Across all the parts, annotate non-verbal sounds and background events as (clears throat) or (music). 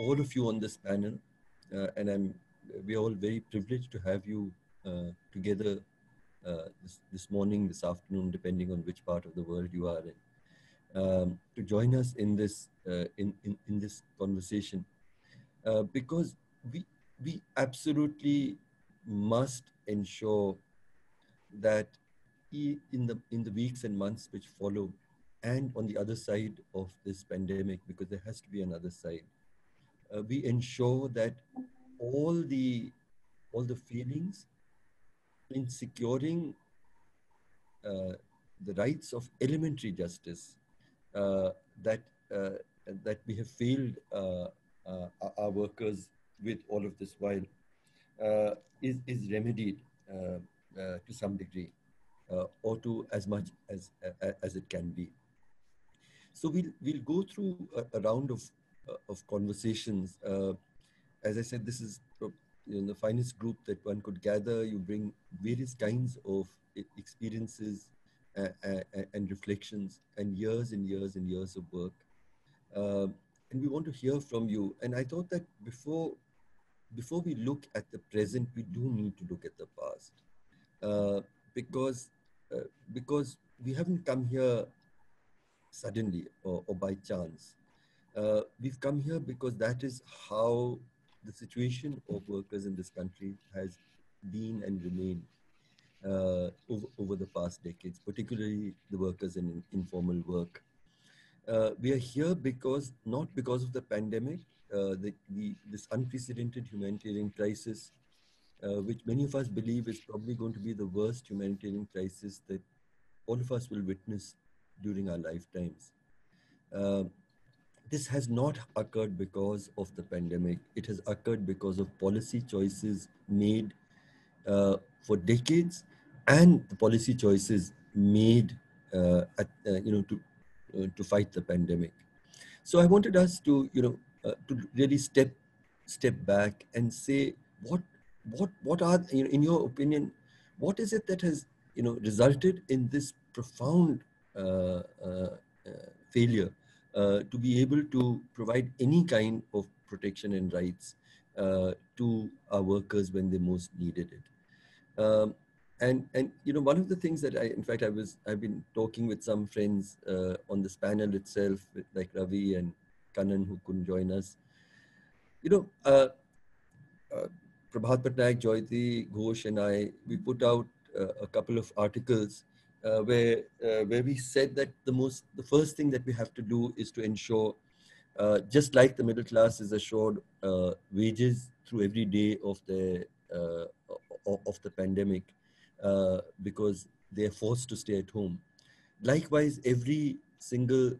all of you on this panel, uh, and I'm we're all very privileged to have you uh, together uh, this, this morning, this afternoon, depending on which part of the world you are in, um, to join us in this uh, in, in in this conversation, uh, because we we absolutely must ensure that in the in the weeks and months which follow and on the other side of this pandemic because there has to be another side uh, we ensure that all the all the feelings in securing uh, the rights of elementary justice uh, that uh, that we have failed uh, uh, our workers with all of this while is is remedied to some degree or to as much as as it can be. So we'll we'll go through a, a round of of conversations. Uh, as I said, this is you know, the finest group that one could gather. You bring various kinds of experiences uh, uh, and reflections and years and years and years of work. Um, and we want to hear from you. And I thought that before, before we look at the present, we do need to look at the past. Uh, because, uh, because we haven't come here suddenly or, or by chance. Uh, we've come here because that is how the situation of workers in this country has been and remained uh, over, over the past decades, particularly the workers in informal work. Uh, we are here because, not because of the pandemic, uh, the, the, this unprecedented humanitarian crisis, uh, which many of us believe is probably going to be the worst humanitarian crisis that all of us will witness during our lifetimes. Uh, this has not occurred because of the pandemic. It has occurred because of policy choices made uh, for decades and the policy choices made uh, at, uh, you know to uh, to fight the pandemic. So I wanted us to you know uh, to really step step back and say what what what are you know, in your opinion what is it that has you know resulted in this profound uh, failure uh, to be able to provide any kind of protection and rights uh, to our workers when they most needed it. Um, and and you know one of the things that I in fact I was I've been talking with some friends uh, on this panel itself like Ravi and Kanan who couldn't join us. You know, uh, uh, Prabhat Patnaik, Jayati, Ghosh, and I we put out uh, a couple of articles uh, where uh, where we said that the most the first thing that we have to do is to ensure uh, just like the middle class is assured uh, wages through every day of the uh, of the pandemic uh, because they're forced to stay at home. Likewise every single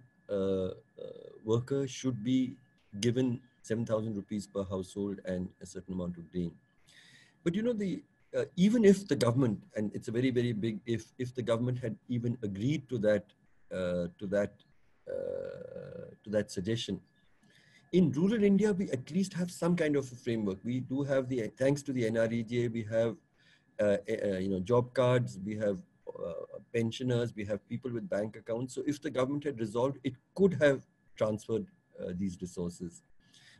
worker should be given 7000 rupees per household and a certain amount of grain but you know the uh, even if the government, and it's a very, very big if, if the government had even agreed to that, uh, to that, uh, to that suggestion, in rural India, we at least have some kind of a framework. We do have the, thanks to the NREGA, we have, uh, uh, you know, job cards, we have pensioners, we have people with bank accounts. So if the government had resolved, it could have transferred these resources.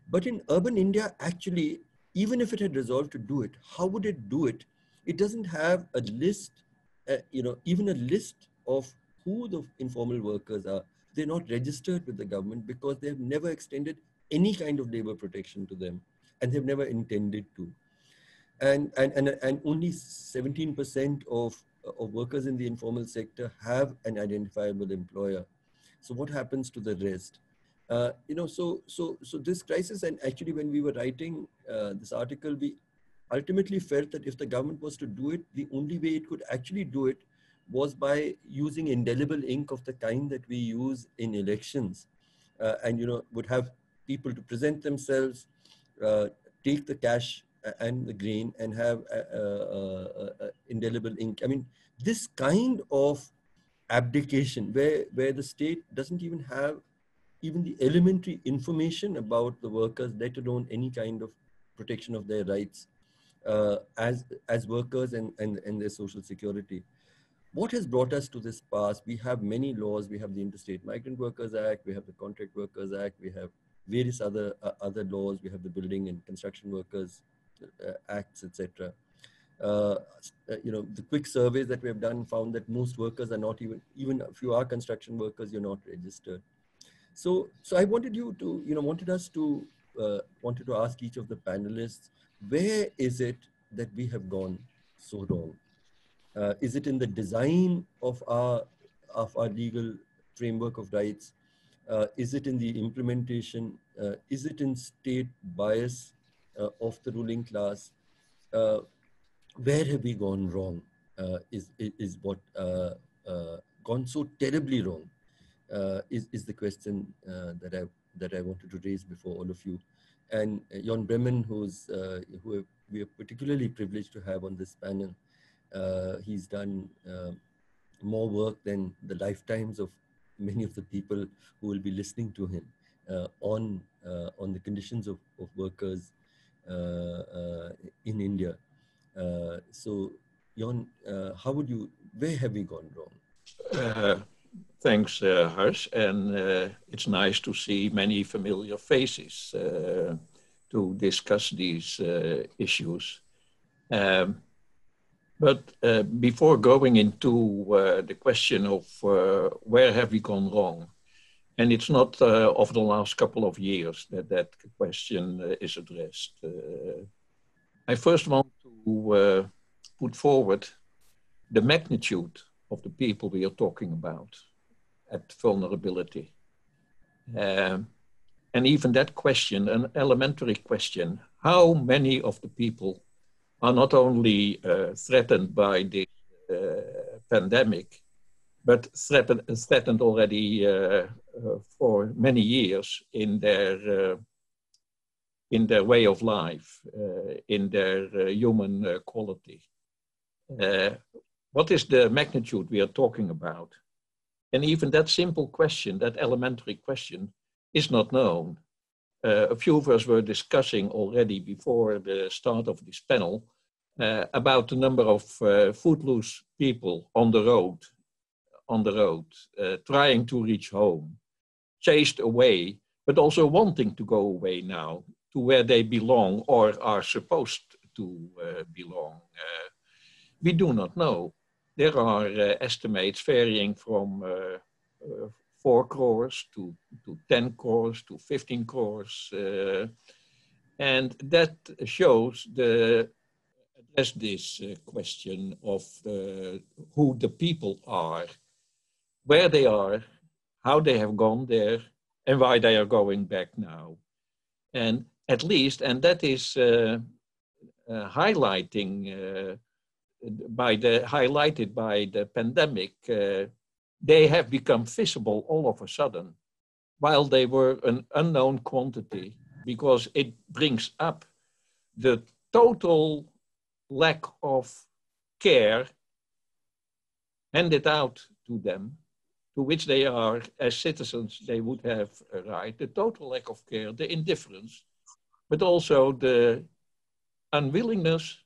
But in urban India, actually, even if it had resolved to do it, how would it do it? It doesn't have a list, uh, you know, even a list of who the informal workers are. They're not registered with the government because they have never extended any kind of labor protection to them and they've never intended to. And, and, and, and only 17% of, of workers in the informal sector have an identifiable employer. So what happens to the rest? Uh, you know, so so so this crisis, and actually, when we were writing uh, this article, we ultimately felt that if the government was to do it, the only way it could actually do it was by using indelible ink of the kind that we use in elections, uh, and you know, would have people to present themselves, uh, take the cash and the grain, and have indelible ink. I mean, this kind of abdication, where where the state doesn't even have even the elementary information about the workers, let alone any kind of protection of their rights uh, as, as workers and, and, and their social security. What has brought us to this pass? We have many laws. We have the Interstate Migrant Workers Act. We have the Contract Workers Act. We have various other uh, other laws. We have the Building and Construction Workers uh, Acts, etc. Uh, you know, the quick surveys that we have done found that most workers are not even, even if you are construction workers, you're not registered. So, so I wanted you to, you know, wanted us to, uh, wanted to ask each of the panelists, where is it that we have gone so wrong? Uh, is it in the design of our, of our legal framework of rights? Uh, is it in the implementation? Uh, is it in state bias uh, of the ruling class? Uh, where have we gone wrong? Is, is what gone so terribly wrong? Uh, is, is the question uh, that I that I wanted to raise before all of you. And uh, Jan Breman, who's who we are particularly privileged to have on this panel, he's done more work than the lifetimes of many of the people who will be listening to him uh, on uh, on the conditions of, of workers uh, in India. so, Jon, how would you? Where have we gone wrong? Thanks, uh, Harsh, and uh, it's nice to see many familiar faces uh, to discuss these issues. Um, but before going into the question of where have we gone wrong, and it's not over the last couple of years that that question is addressed. I first want to put forward the magnitude of the people we are talking about at vulnerability. Um, and even that question, an elementary question, how many of the people are not only uh, threatened by the uh, pandemic, but threatened, threatened already uh, uh, for many years in their uh, in their way of life, in their human quality. what is the magnitude we are talking about? And even that simple question, that elementary question, is not known. Uh, a few of us were discussing already before the start of this panel uh, about the number of uh, footloose people on the road on the road, uh, trying to reach home, chased away, but also wanting to go away now to where they belong or are supposed to uh, belong. Uh, we do not know. There are uh, estimates varying from uh, 4 crores to, to 10 crores to 15 crores. and that shows the address this question of who the people are where they are, how they have gone there, and why they are going back now. And at least, and that is highlighting by the highlighted by the pandemic, uh, they have become visible all of a sudden, while they were an unknown quantity, because it brings up the total lack of care handed out to them to which they are, as citizens, they would have a right, the total lack of care, the indifference, but also the unwillingness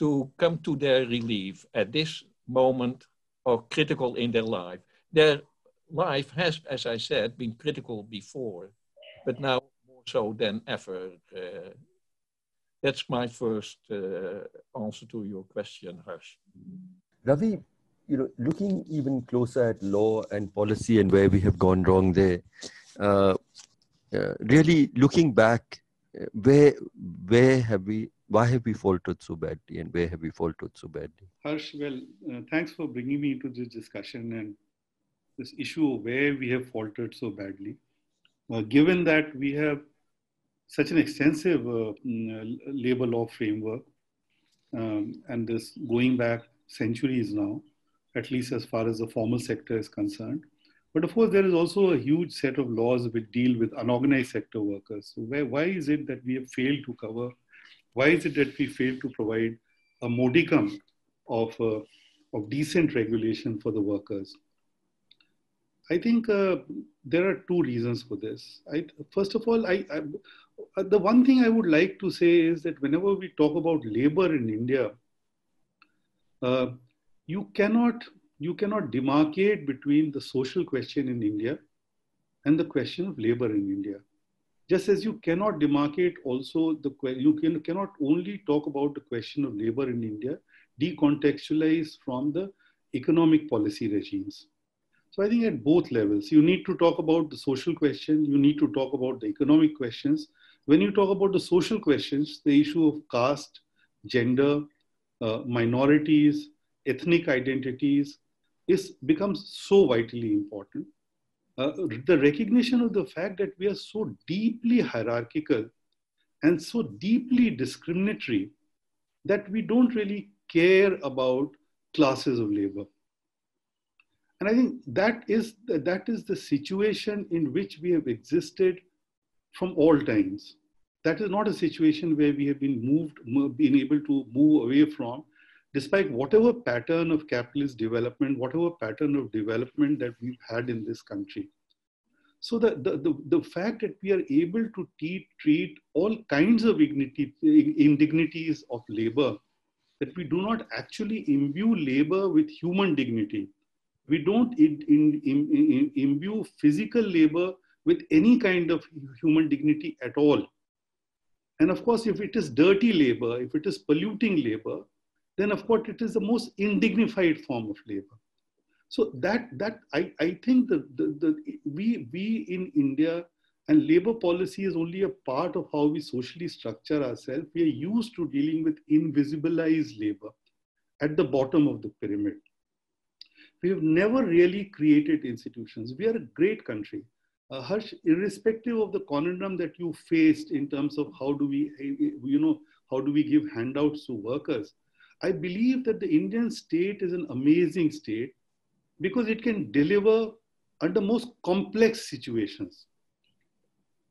to come to their relief at this moment or critical in their life. Their life has, as I said, been critical before, but now more so than ever. Uh, that's my first uh, answer to your question, Harsh. Ravi, you know, looking even closer at law and policy and where we have gone wrong there, uh, uh, really looking back, uh, where where have we, why have we faltered so badly, and where have we faltered so badly? Harsh, well, uh, thanks for bringing me into this discussion and this issue of where we have faltered so badly. Uh, given that we have such an extensive uh, mm, labor law framework, um, and this going back centuries now, at least as far as the formal sector is concerned. But of course, there is also a huge set of laws which deal with unorganized sector workers. So where, why is it that we have failed to cover? Why is it that we fail to provide a modicum of, uh, of decent regulation for the workers? I think uh, there are two reasons for this. I, first of all, I, I, the one thing I would like to say is that whenever we talk about labor in India, uh, you cannot you cannot demarcate between the social question in India and the question of labor in India. Just as you cannot demarcate also the you can, cannot only talk about the question of labor in India, decontextualize from the economic policy regimes. So I think at both levels, you need to talk about the social question, you need to talk about the economic questions. When you talk about the social questions, the issue of caste, gender, uh, minorities, ethnic identities is becomes so vitally important uh, the recognition of the fact that we are so deeply hierarchical and so deeply discriminatory that we don't really care about classes of labor. And I think that is, that is the situation in which we have existed from all times. That is not a situation where we have been moved, been able to move away from, despite whatever pattern of capitalist development, whatever pattern of development that we've had in this country. So the, the, the, the fact that we are able to treat, treat all kinds of dignity, indignities of labor, that we do not actually imbue labor with human dignity. We don't in, in, in, imbue physical labor with any kind of human dignity at all. And of course, if it is dirty labor, if it is polluting labor, then of course it is the most indignified form of labor. So that that I, I think that the, the, we we in India and labor policy is only a part of how we socially structure ourselves. We are used to dealing with invisibilized labor at the bottom of the pyramid. We have never really created institutions. We are a great country. Uh, Harsh, irrespective of the conundrum that you faced in terms of how do we, you know, how do we give handouts to workers, I believe that the Indian state is an amazing state because it can deliver under most complex situations.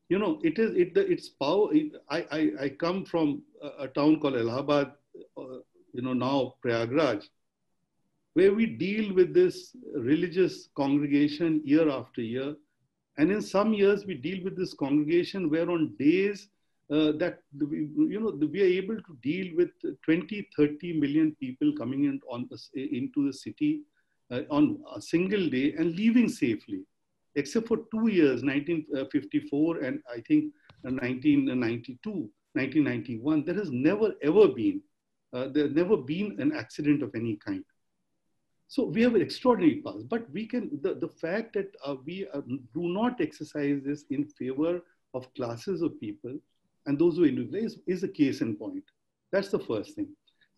You know, it is it its power. It, I, I I come from a, a town called Allahabad, uh, you know now Prayagraj, where we deal with this religious congregation year after year, and in some years we deal with this congregation where on days uh, that you know we are able to deal with 20 30 million people coming in on into the city uh, on a single day and leaving safely, except for two years, 1954 and I think 1992, uh, 1991. There has never ever been, uh, there has never been an accident of any kind. So we have an extraordinary past, but we can, the, the fact that uh, we uh, do not exercise this in favor of classes of people and those who individualize is a case in point. That's the first thing.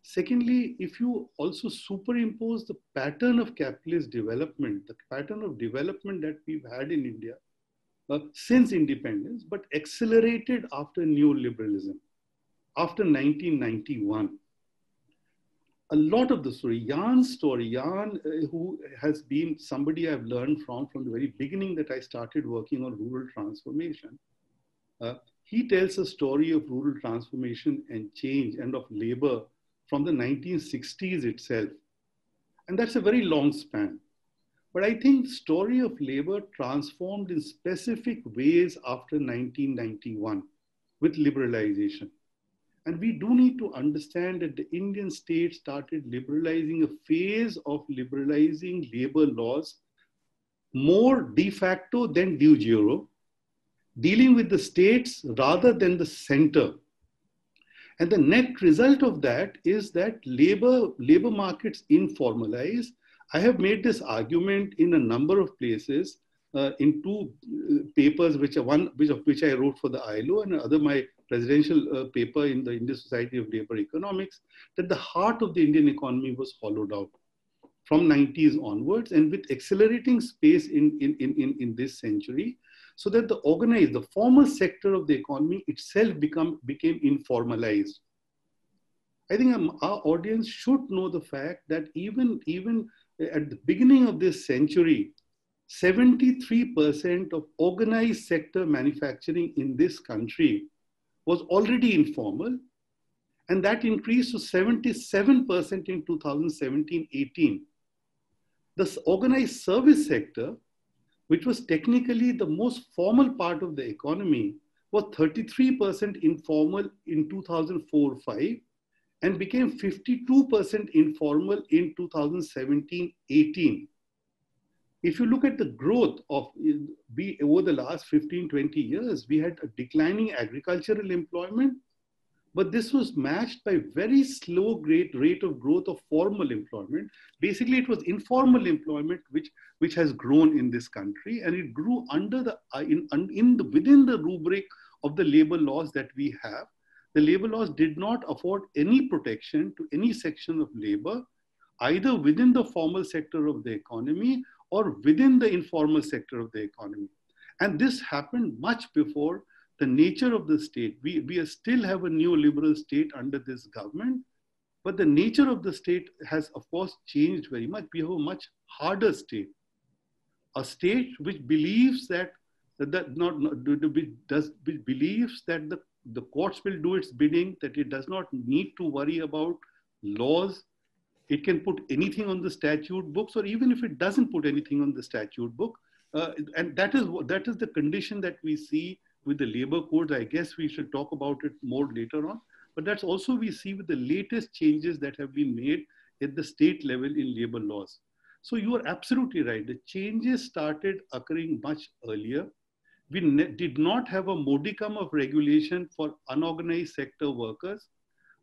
Secondly, if you also superimpose the pattern of capitalist development, the pattern of development that we've had in India uh, since independence, but accelerated after neoliberalism, after 1991. A lot of the story, Jan's story, Jan, uh, who has been somebody I've learned from from the very beginning that I started working on rural transformation, uh, he tells a story of rural transformation and change and of labor from the 1960s itself. And that's a very long span. But I think story of labor transformed in specific ways after 1991 with liberalization. And we do need to understand that the Indian state started liberalizing a phase of liberalizing labor laws more de facto than de jure, dealing with the states rather than the center and the net result of that is that labor, labor markets informalize. I have made this argument in a number of places uh, in two uh, papers, which are one which of which I wrote for the ILO and another my presidential uh, paper in the Indian Society of Labor Economics, that the heart of the Indian economy was hollowed out from 90s onwards and with accelerating space in, in, in, in this century, so that the organized, the formal sector of the economy itself become, became informalized. I think um, our audience should know the fact that even, even at the beginning of this century, 73% of organized sector manufacturing in this country was already informal, and that increased to 77% in 2017 18. The organized service sector which was technically the most formal part of the economy, was 33% informal in 2004-5 and became 52% informal in 2017-18. if you look at the growth of over the last 15 20 years we had a declining agricultural employment but this was matched by very slow great rate of growth of formal employment basically it was informal employment which which has grown in this country and it grew under the uh, in, in the within the rubric of the labor laws that we have the labor laws did not afford any protection to any section of labor either within the formal sector of the economy or within the informal sector of the economy. And this happened much before the nature of the state. We, we still have a neoliberal state under this government, but the nature of the state has, of course, changed very much. We have a much harder state, a state which believes that that not, not does believes that the, the courts will do its bidding, that it does not need to worry about laws it can put anything on the statute books, or even if it doesn't put anything on the statute book. Uh, and that is, that is the condition that we see with the labor codes. I guess we should talk about it more later on. But that's also we see with the latest changes that have been made at the state level in labor laws. So you are absolutely right. The changes started occurring much earlier. We did not have a modicum of regulation for unorganized sector workers.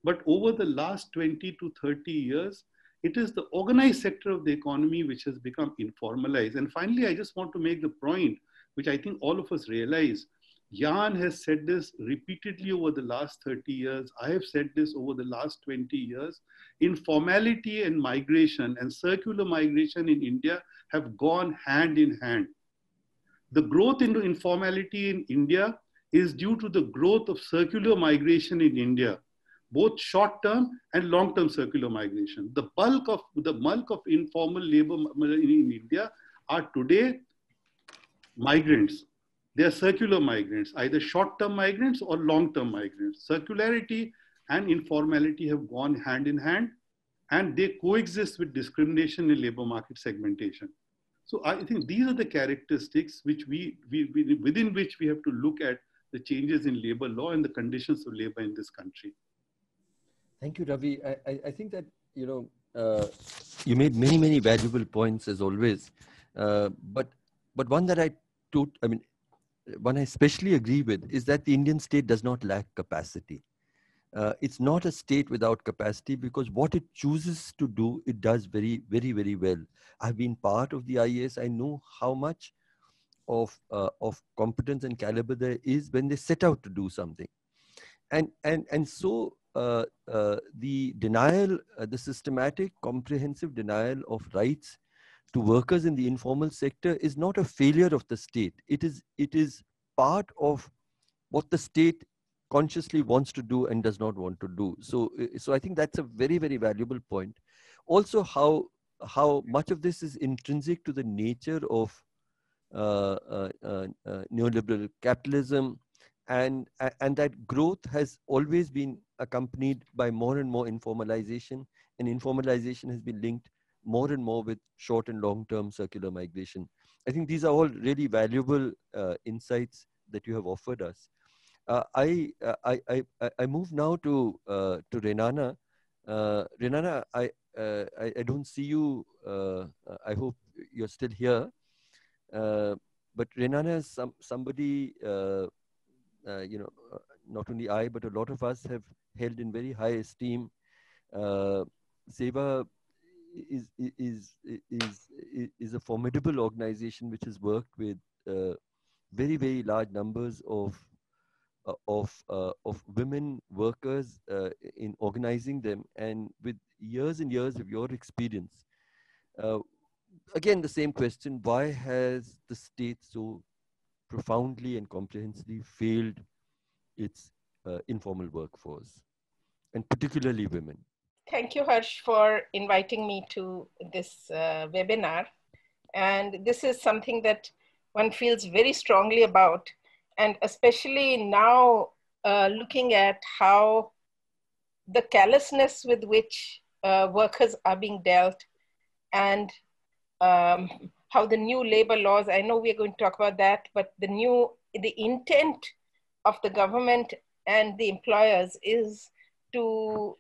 But over the last 20 to 30 years, it is the organized sector of the economy which has become informalized. And finally, I just want to make the point, which I think all of us realize. Jan has said this repeatedly over the last 30 years. I have said this over the last 20 years. Informality and migration and circular migration in India have gone hand in hand. The growth into informality in India is due to the growth of circular migration in India both short-term and long-term circular migration. The bulk of the bulk of informal labor in India are today migrants. They are circular migrants, either short-term migrants or long-term migrants. Circularity and informality have gone hand in hand, and they coexist with discrimination in labor market segmentation. So I think these are the characteristics which we, we, we within which we have to look at the changes in labor law and the conditions of labor in this country. Thank you, Ravi. I, I, I think that, you know, uh, you made many, many valuable points as always. Uh, but, but one that I, to, I mean, one I especially agree with is that the Indian state does not lack capacity. Uh, it's not a state without capacity because what it chooses to do, it does very, very, very well. I've been part of the IAS. I know how much of, uh, of competence and caliber there is when they set out to do something. And, and, and so uh, uh, the denial, uh, the systematic, comprehensive denial of rights to workers in the informal sector is not a failure of the state. It is, it is part of what the state consciously wants to do and does not want to do. So, so I think that's a very, very valuable point. Also, how how much of this is intrinsic to the nature of uh, uh, uh, neoliberal capitalism, and and that growth has always been accompanied by more and more informalization and informalization has been linked more and more with short and long term circular migration. I think these are all really valuable uh, insights that you have offered us. Uh, I, uh, I, I i move now to uh, to renana. Uh, renana I, uh, I, I don't see you i hope you're still here. But renana is some somebody you know, not only I, but a lot of us have held in very high esteem. SEWA is, is, is, is a formidable organization which has worked with uh, very, very large numbers of, uh, of, uh, of women workers in organizing them. And with years and years of your experience, again, the same question, why has the state so profoundly and comprehensively failed its uh, informal workforce, and particularly women. Thank you, Harsh, for inviting me to this uh, webinar. And this is something that one feels very strongly about, and especially now uh, looking at how the callousness with which uh, workers are being dealt and um, how the new labor laws, I know we're going to talk about that, but the new, the intent of the government and the employers is to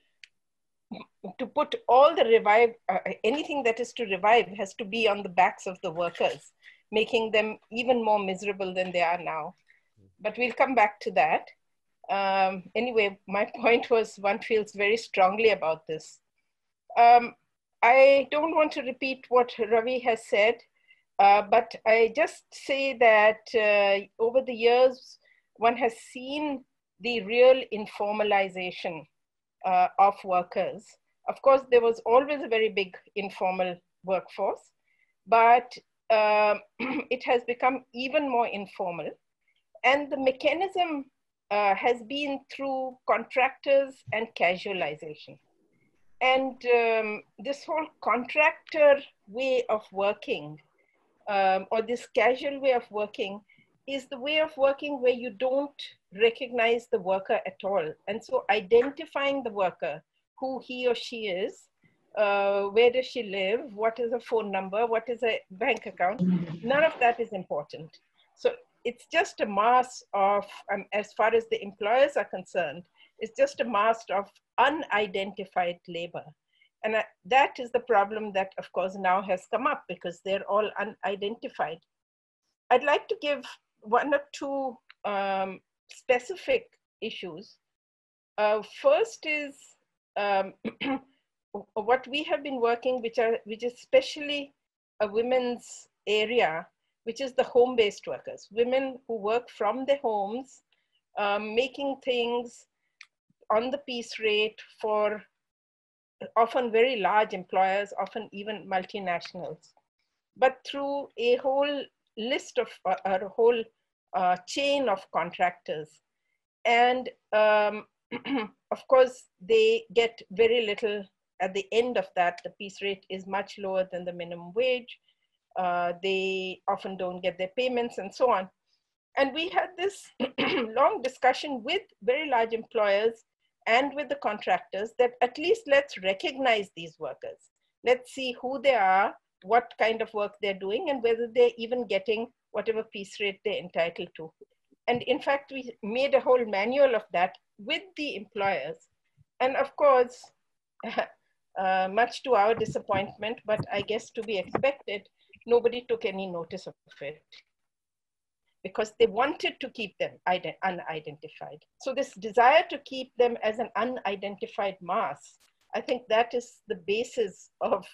to put all the revive, uh, anything that is to revive has to be on the backs of the workers, making them even more miserable than they are now. But we'll come back to that. Um, anyway, my (laughs) point was one feels very strongly about this. Um, I don't want to repeat what Ravi has said, uh, but I just say that uh, over the years, one has seen the real informalization uh, of workers. Of course, there was always a very big informal workforce, but um, (clears throat) it has become even more informal. And the mechanism uh, has been through contractors and casualization. And um, this whole contractor way of working, um, or this casual way of working, is the way of working where you don't recognize the worker at all. And so identifying the worker, who he or she is, uh, where does she live, what is a phone number, what is a bank account, none of that is important. So it's just a mass of, um, as far as the employers are concerned, it's just a mass of unidentified labor. And uh, that is the problem that, of course, now has come up because they're all unidentified. I'd like to give one or two um, specific issues. Uh, first is um, (clears throat) what we have been working, which are which is especially a women's area, which is the home-based workers, women who work from their homes, um, making things on the piece rate for often very large employers, often even multinationals, but through a whole list of, uh, a whole uh, chain of contractors. And um, (clears throat) of course, they get very little at the end of that. The piece rate is much lower than the minimum wage. Uh, they often don't get their payments and so on. And we had this (clears throat) long discussion with very large employers and with the contractors that at least let's recognize these workers. Let's see who they are, what kind of work they're doing, and whether they're even getting whatever piece rate they're entitled to. And in fact, we made a whole manual of that with the employers. And of course, (laughs) uh, much to our disappointment, but I guess to be expected, nobody took any notice of it because they wanted to keep them unidentified. So this desire to keep them as an unidentified mass, I think that is the basis of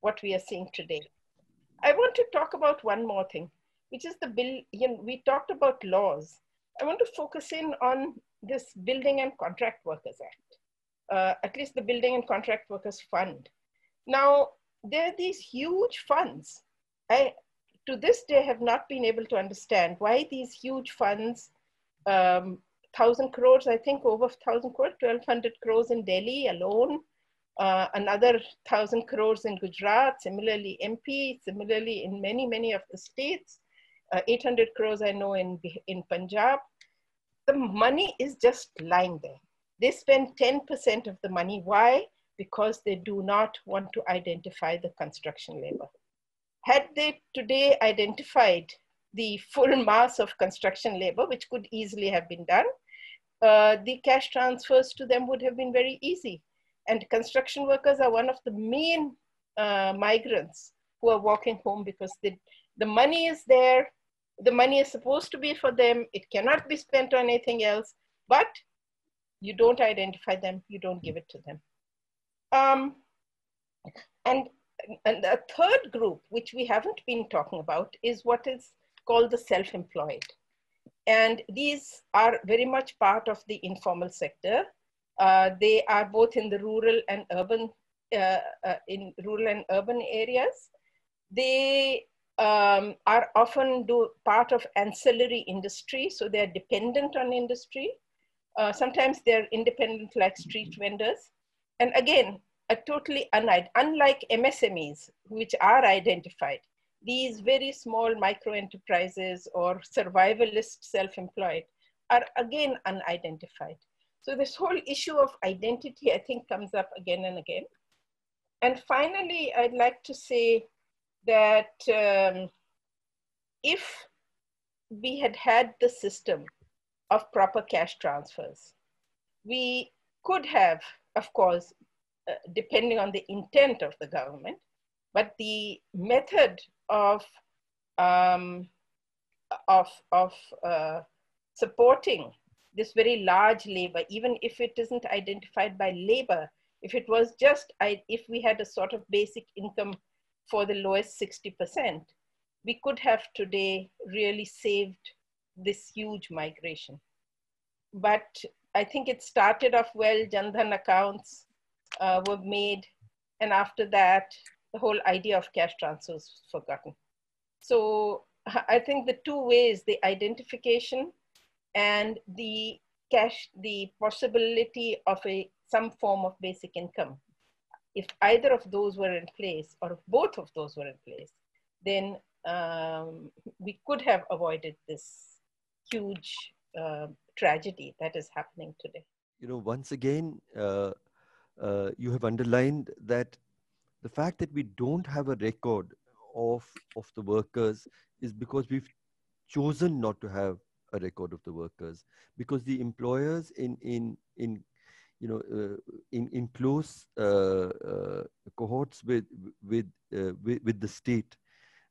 what we are seeing today. I want to talk about one more thing which is the bill, you know, we talked about laws. I want to focus in on this Building and Contract Workers Act, uh, at least the Building and Contract Workers Fund. Now, there are these huge funds. I, to this day, have not been able to understand why these huge funds, um, 1,000 crores, I think over 1,000 crores, 1,200 crores in Delhi alone, uh, another 1,000 crores in Gujarat, similarly MP, similarly in many, many of the states uh, 800 crores I know in, in Punjab. The money is just lying there. They spend 10% of the money. Why? Because they do not want to identify the construction labor. Had they today identified the full mass of construction labor, which could easily have been done, uh, the cash transfers to them would have been very easy. And construction workers are one of the main uh, migrants who are walking home because the, the money is there, the money is supposed to be for them. It cannot be spent on anything else, but you don't identify them, you don't give it to them. Um, and, and a third group, which we haven't been talking about, is what is called the self-employed. And these are very much part of the informal sector. Uh, they are both in the rural and urban, uh, uh, in rural and urban areas. They um, are often do part of ancillary industry, so they're dependent on industry. Uh, sometimes they're independent like street vendors. And again, a totally unlike, unlike MSMEs, which are identified, these very small micro enterprises or survivalist self-employed are again unidentified. So this whole issue of identity, I think comes up again and again. And finally, I'd like to say that um, if we had had the system of proper cash transfers, we could have, of course, uh, depending on the intent of the government, but the method of um, of of uh, supporting this very large labor, even if it isn't identified by labor, if it was just if we had a sort of basic income for the lowest 60%, we could have today really saved this huge migration. But I think it started off well, Jandhan accounts uh, were made, and after that, the whole idea of cash transfers was forgotten. So I think the two ways, the identification and the cash, the possibility of a some form of basic income. If either of those were in place, or if both of those were in place, then um, we could have avoided this huge uh, tragedy that is happening today. You know, once again, uh, uh, you have underlined that the fact that we don't have a record of of the workers is because we've chosen not to have a record of the workers because the employers in in in you know uh, in in close uh, uh, cohorts with with, with, with the state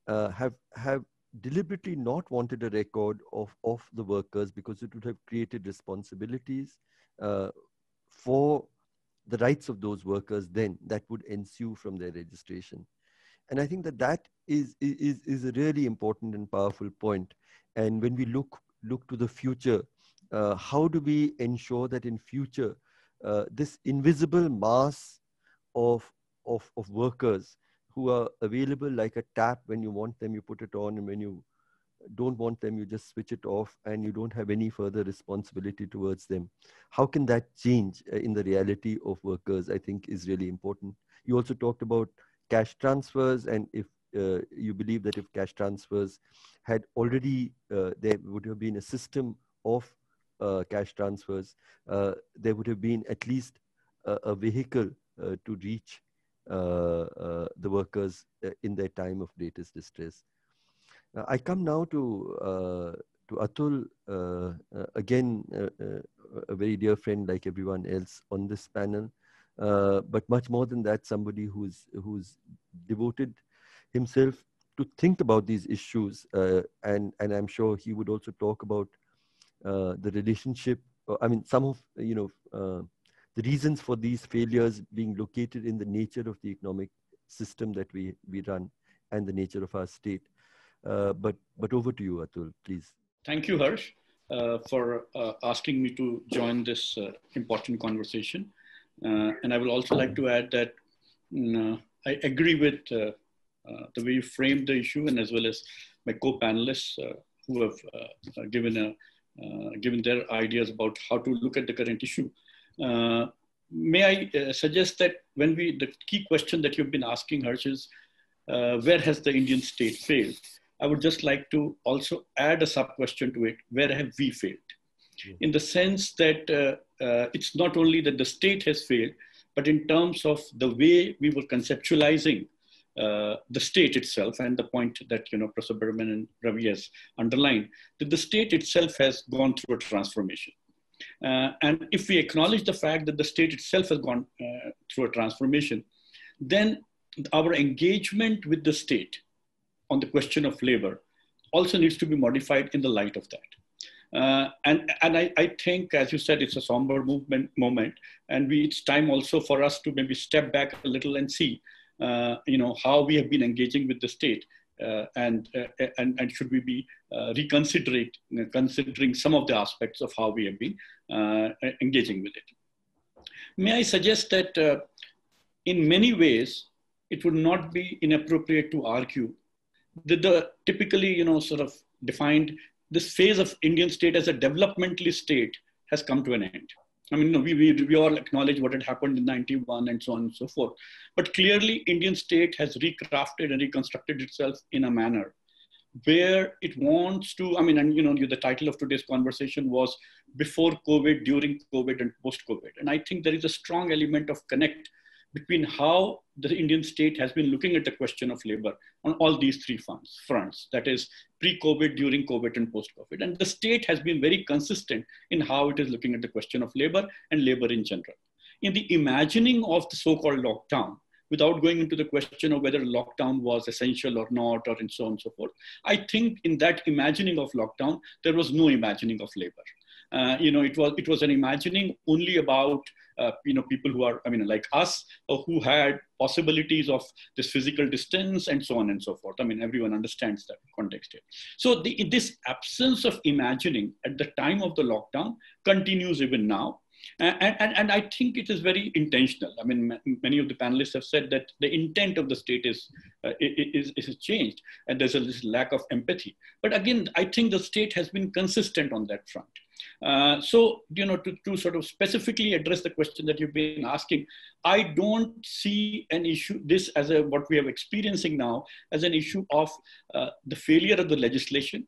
have have deliberately not wanted a record of of the workers because it would have created responsibilities uh, for the rights of those workers then that would ensue from their registration and i think that that is is is a really important and powerful point. point and when we look look to the future uh, how do we ensure that in future uh, this invisible mass of, of of workers who are available like a tap when you want them you put it on and when you don't want them you just switch it off and you don't have any further responsibility towards them. How can that change uh, in the reality of workers i think is really important. You also talked about cash transfers and if uh, you believe that if cash transfers had already uh, there would have been a system of cash transfers uh, there would have been at least a, a vehicle uh, to reach the workers in their time of greatest distress. I come now to uh, to Atul uh, uh, again, a very dear friend like everyone else on this panel, but much more than that, somebody who's who's devoted himself to think about these issues, and and I'm sure he would also talk about the relationship. I mean, some of you know the reasons for these failures being located in the nature of the economic system that we, we run and the nature of our state. Uh, but but over to you, Atul, please. Thank you, Harsh, uh, for uh, asking me to join this uh, important conversation. Uh, and I will also like to add that mm, I agree with the way you framed the issue, and as well as my co-panelists who have given a given their ideas about how to look at the current issue. may I suggest that when we the key question that you've been asking, Harsh, is where has the Indian state failed? I would just like to also add a sub question to it where have we failed? Mm. In the sense that uh, uh, it's not only that the state has failed, but in terms of the way we were conceptualizing uh, the state itself, and the point that you know Professor Breman and Ravi has underlined, that the state itself has gone through a transformation. Uh, and if we acknowledge the fact that the state itself has gone uh, through a transformation, then our engagement with the state on the question of labor also needs to be modified in the light of that. Uh, and and I, I think, as you said, it's a somber movement moment, and we, it's time also for us to maybe step back a little and see, you know, how we have been engaging with the state, uh, and, uh, and and should we be uh, reconsidering considering some of the aspects of how we have been uh, engaging with it. May I suggest that in many ways, it would not be inappropriate to argue that the typically, you know, sort of defined this phase of Indian state as a developmentally state has come to an end. I mean, you know, we, we, we all acknowledge what had happened in 91 and so on and so forth. But clearly, Indian state has recrafted and reconstructed itself in a manner where it wants to, I mean, and you know, the title of today's conversation was before COVID, during COVID, and post COVID. And I think there is a strong element of connect between how the Indian state has been looking at the question of labor on all these three fronts, fronts that is pre-COVID, during COVID, and post-COVID. And the state has been very consistent in how it is looking at the question of labor and labor in general. in the imagining of the so-called lockdown, without going into the question of whether lockdown was essential or not, or and so on and so forth. I think in that imagining of lockdown, there was no imagining of labor. Uh, you know, it was it was an imagining only about uh, you know people who are I mean like us uh, who had possibilities of this physical distance and so on and so forth. I mean everyone understands that context here. So the, this absence of imagining at the time of the lockdown continues even now. And, and, and, I think it is very intentional. I mean, many of the panelists have said that the intent of the state is, uh, is, is changed and there's a lack of empathy. But again, I think the state has been consistent on that front. Uh, so, you know, to, to sort of specifically address the question that you've been asking, I don't see an issue, this as a, what we are experiencing now, as an issue of uh, the failure of the legislation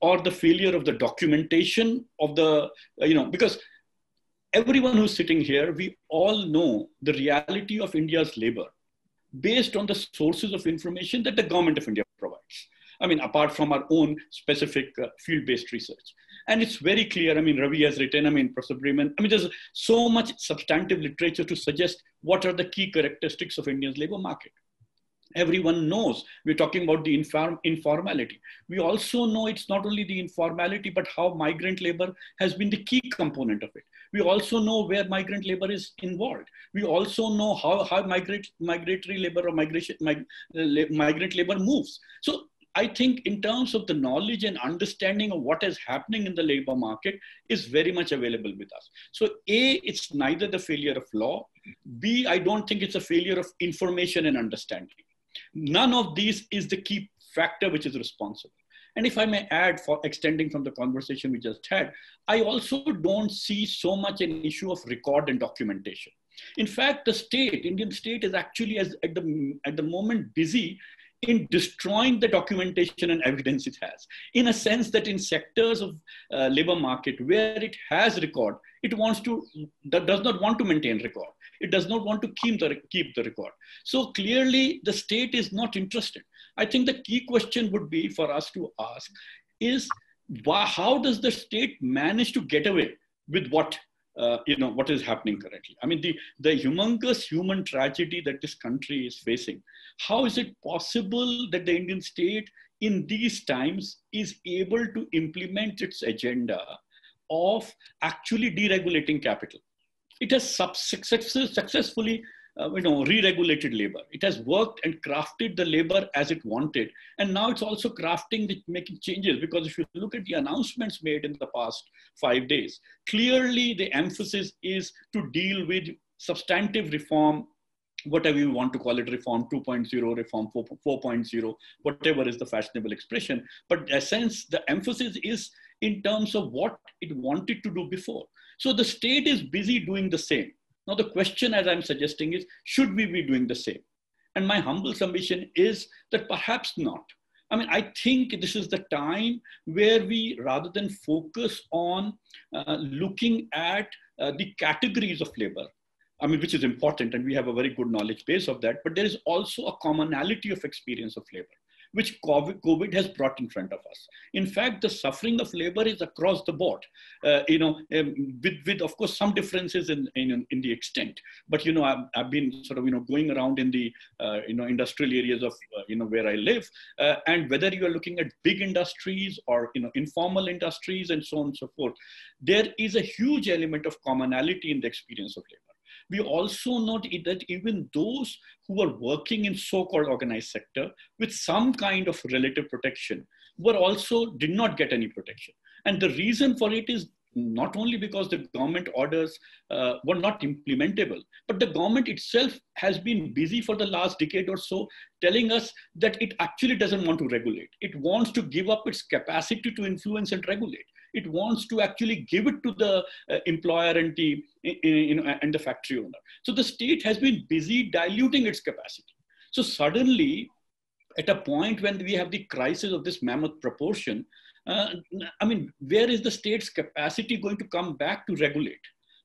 or the failure of the documentation of the, uh, you know, because everyone who's sitting here, we all know the reality of India's labor based on the sources of information that the government of India provides. I mean, apart from our own specific uh, field-based research. And it's very clear. I mean, Ravi has written, I mean, Professor Breman, I mean, there's so much substantive literature to suggest what are the key characteristics of India's labor market. Everyone knows we're talking about the inform informality. We also know it's not only the informality, but how migrant labor has been the key component of it. We also know where migrant labor is involved. We also know how, how migratory labor or migration, mig, uh, migrant labor moves. So I think in terms of the knowledge and understanding of what is happening in the labor market is very much available with us. So A, it's neither the failure of law. B, I don't think it's a failure of information and understanding. None of these is the key factor which is responsible. And if I may add for extending from the conversation we just had, I also don't see so much an issue of record and documentation. In fact, the state, Indian state is actually as, at, the, at the moment busy in destroying the documentation and evidence it has. In a sense that in sectors of uh, labor market where it has record, it wants to, that does not want to maintain record. It does not want to keep the, keep the record. So clearly the state is not interested. I think the key question would be for us to ask is why, how does the state manage to get away with what uh, you know what is happening currently i mean the the humongous human tragedy that this country is facing how is it possible that the indian state in these times is able to implement its agenda of actually deregulating capital it has success, successfully uh, you know, re-regulated labor. It has worked and crafted the labor as it wanted. And now it's also crafting, the, making changes because if you look at the announcements made in the past five days, clearly the emphasis is to deal with substantive reform whatever you want to call it reform 2.0 reform 4, 4.0 whatever is the fashionable expression but essence the emphasis is in terms of what it wanted to do before so the state is busy doing the same now, the question, as I'm suggesting, is should we be doing the same? And my humble submission is that perhaps not. I mean, I think this is the time where we, rather than focus on uh, looking at uh, the categories of labor, I mean, which is important, and we have a very good knowledge base of that, but there is also a commonality of experience of labor which COVID has brought in front of us. In fact, the suffering of labor is across the board, uh, you know, um, with, with, of course, some differences in, in, in the extent. But, you know, I've, I've, been sort of, you know, going around in the, uh, you know, industrial areas of, uh, you know, where I live. Uh, and whether you are looking at big industries or, you know, informal industries and so on and so forth, there is a huge element of commonality in the experience of labor we also note that even those who are working in so-called organized sector with some kind of relative protection were also did not get any protection. And the reason for it is not only because the government orders uh, were not implementable, but the government itself has been busy for the last decade or so telling us that it actually doesn't want to regulate. It wants to give up its capacity to influence and regulate it wants to actually give it to the uh, employer and the, you know, and the factory owner. So the state has been busy diluting its capacity. So suddenly, at a point when we have the crisis of this mammoth proportion, uh, I mean, where is the state's capacity going to come back to regulate?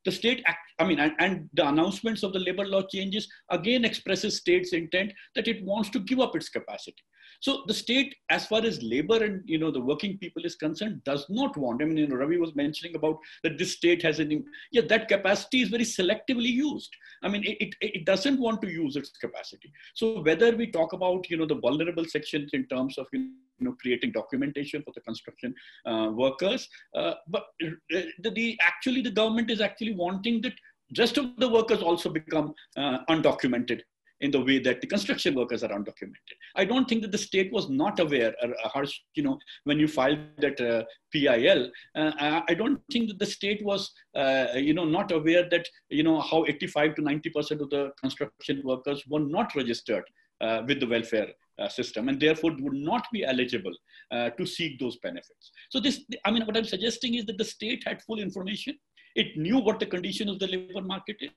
the state act, i mean and, and, the announcements of the labor law changes again expresses state's intent that it wants to give up its capacity so the state as far as labor and you know the working people is concerned does not want i mean you know ravi was mentioning about that this state has an yeah that capacity is very selectively used i mean it, it, it doesn't want to use its capacity so whether we talk about you know the vulnerable sections in terms of you know, creating documentation for the construction uh, workers. Uh, but the, the, actually the government is actually wanting that rest of the workers also become uh, undocumented in the way that the construction workers are undocumented. I don't think that the state was not aware, uh, Harsh, you know, when you filed that uh, PIL, uh, I don't think that the state was, uh, you know, not aware that, you know, how 85 to 90% of the construction workers were not registered uh, with the welfare uh, system and therefore would not be eligible uh, to seek those benefits. So this, I mean, what I'm suggesting is that the state had full information. It knew what the condition of the labor market is.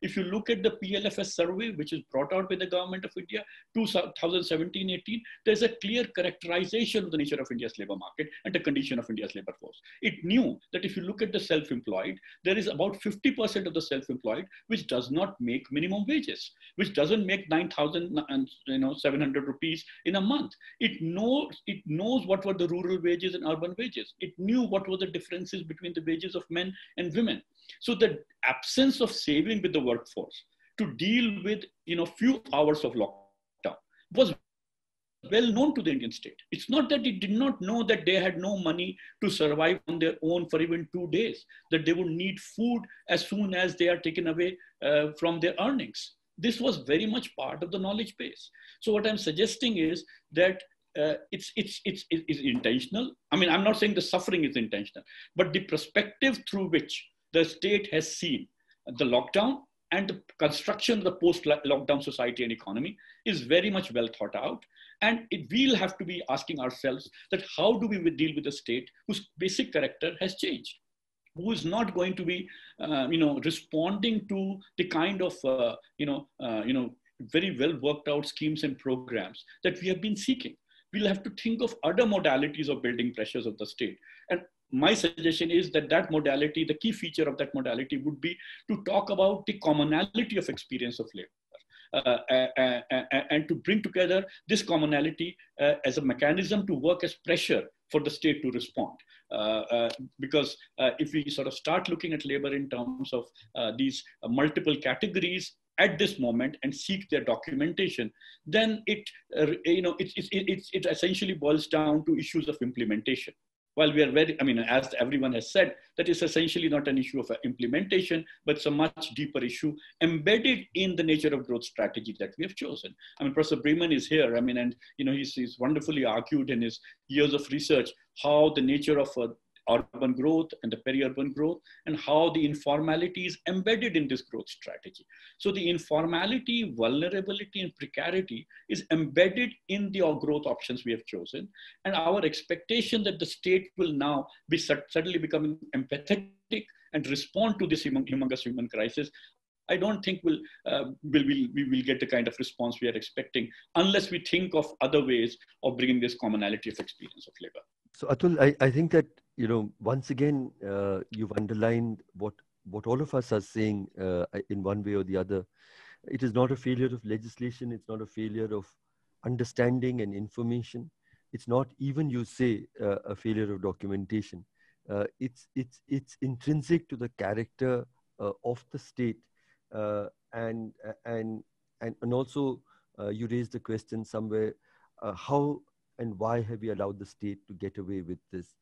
If you look at the PLFS survey, which is brought out by the government of India, 2017-18, there's a clear characterization of the nature of India's labor market and the condition of India's labor force. It knew that if you look at the self-employed, there is about 50% of the self-employed which does not make minimum wages, which doesn't make 9,000 and you know 700 rupees in a month. It knows it knows what were the rural wages and urban wages. It knew what were the differences between the wages of men and women. So the absence of saving with the workforce to deal with you know few hours of lockdown was well known to the Indian state. It's not that it did not know that they had no money to survive on their own for even two days, that they would need food as soon as they are taken away uh, from their earnings. This was very much part of the knowledge base. So what I'm suggesting is that uh, it's, it's, it's, it's intentional. I mean, I'm not saying the suffering is intentional, but the perspective through which the state has seen the lockdown and the construction of the post-lockdown society and economy is very much well thought out. And it, we'll have to be asking ourselves that how do we deal with a state whose basic character has changed? Who is not going to be, uh, you know, responding to the kind of, uh, you know, uh, you know, very well worked out schemes and programs that we have been seeking. We'll have to think of other modalities of building pressures of the state. And my suggestion is that that modality, the key feature of that modality would be to talk about the commonality of experience of labor. Uh, uh, uh, uh and to bring together this commonality uh, as a mechanism to work as pressure for the state to respond. Uh, because if we sort of start looking at labor in terms of these multiple categories at this moment and seek their documentation, then it, you know, it, it, it, it essentially boils down to issues of implementation while we are very, I mean, as everyone has said, that is essentially not an issue of implementation, but it's a much deeper issue embedded in the nature of growth strategy that we have chosen. I mean, Professor Breman is here. I mean, and, you know, he's, he's wonderfully argued in his years of research how the nature of uh, urban growth and the peri-urban growth and how the informality is embedded in this growth strategy. So the informality, vulnerability and precarity is embedded in the growth options we have chosen. And our expectation that the state will now be suddenly becoming empathetic and respond to this humongous human crisis I don't think we'll, uh, we'll, we'll, we will get the kind of response we are expecting unless we think of other ways of bringing this commonality of experience of labor. So Atul, I, I think that you know, once again, uh, you've underlined what what all of us are saying uh, in one way or the other. It is not a failure of legislation. It's not a failure of understanding and information. It's not even, you say, uh, a failure of documentation. Uh, it's it's it's intrinsic to the character uh, of the state, uh, and and and and also you raised the question somewhere: how and why have we allowed the state to get away with this?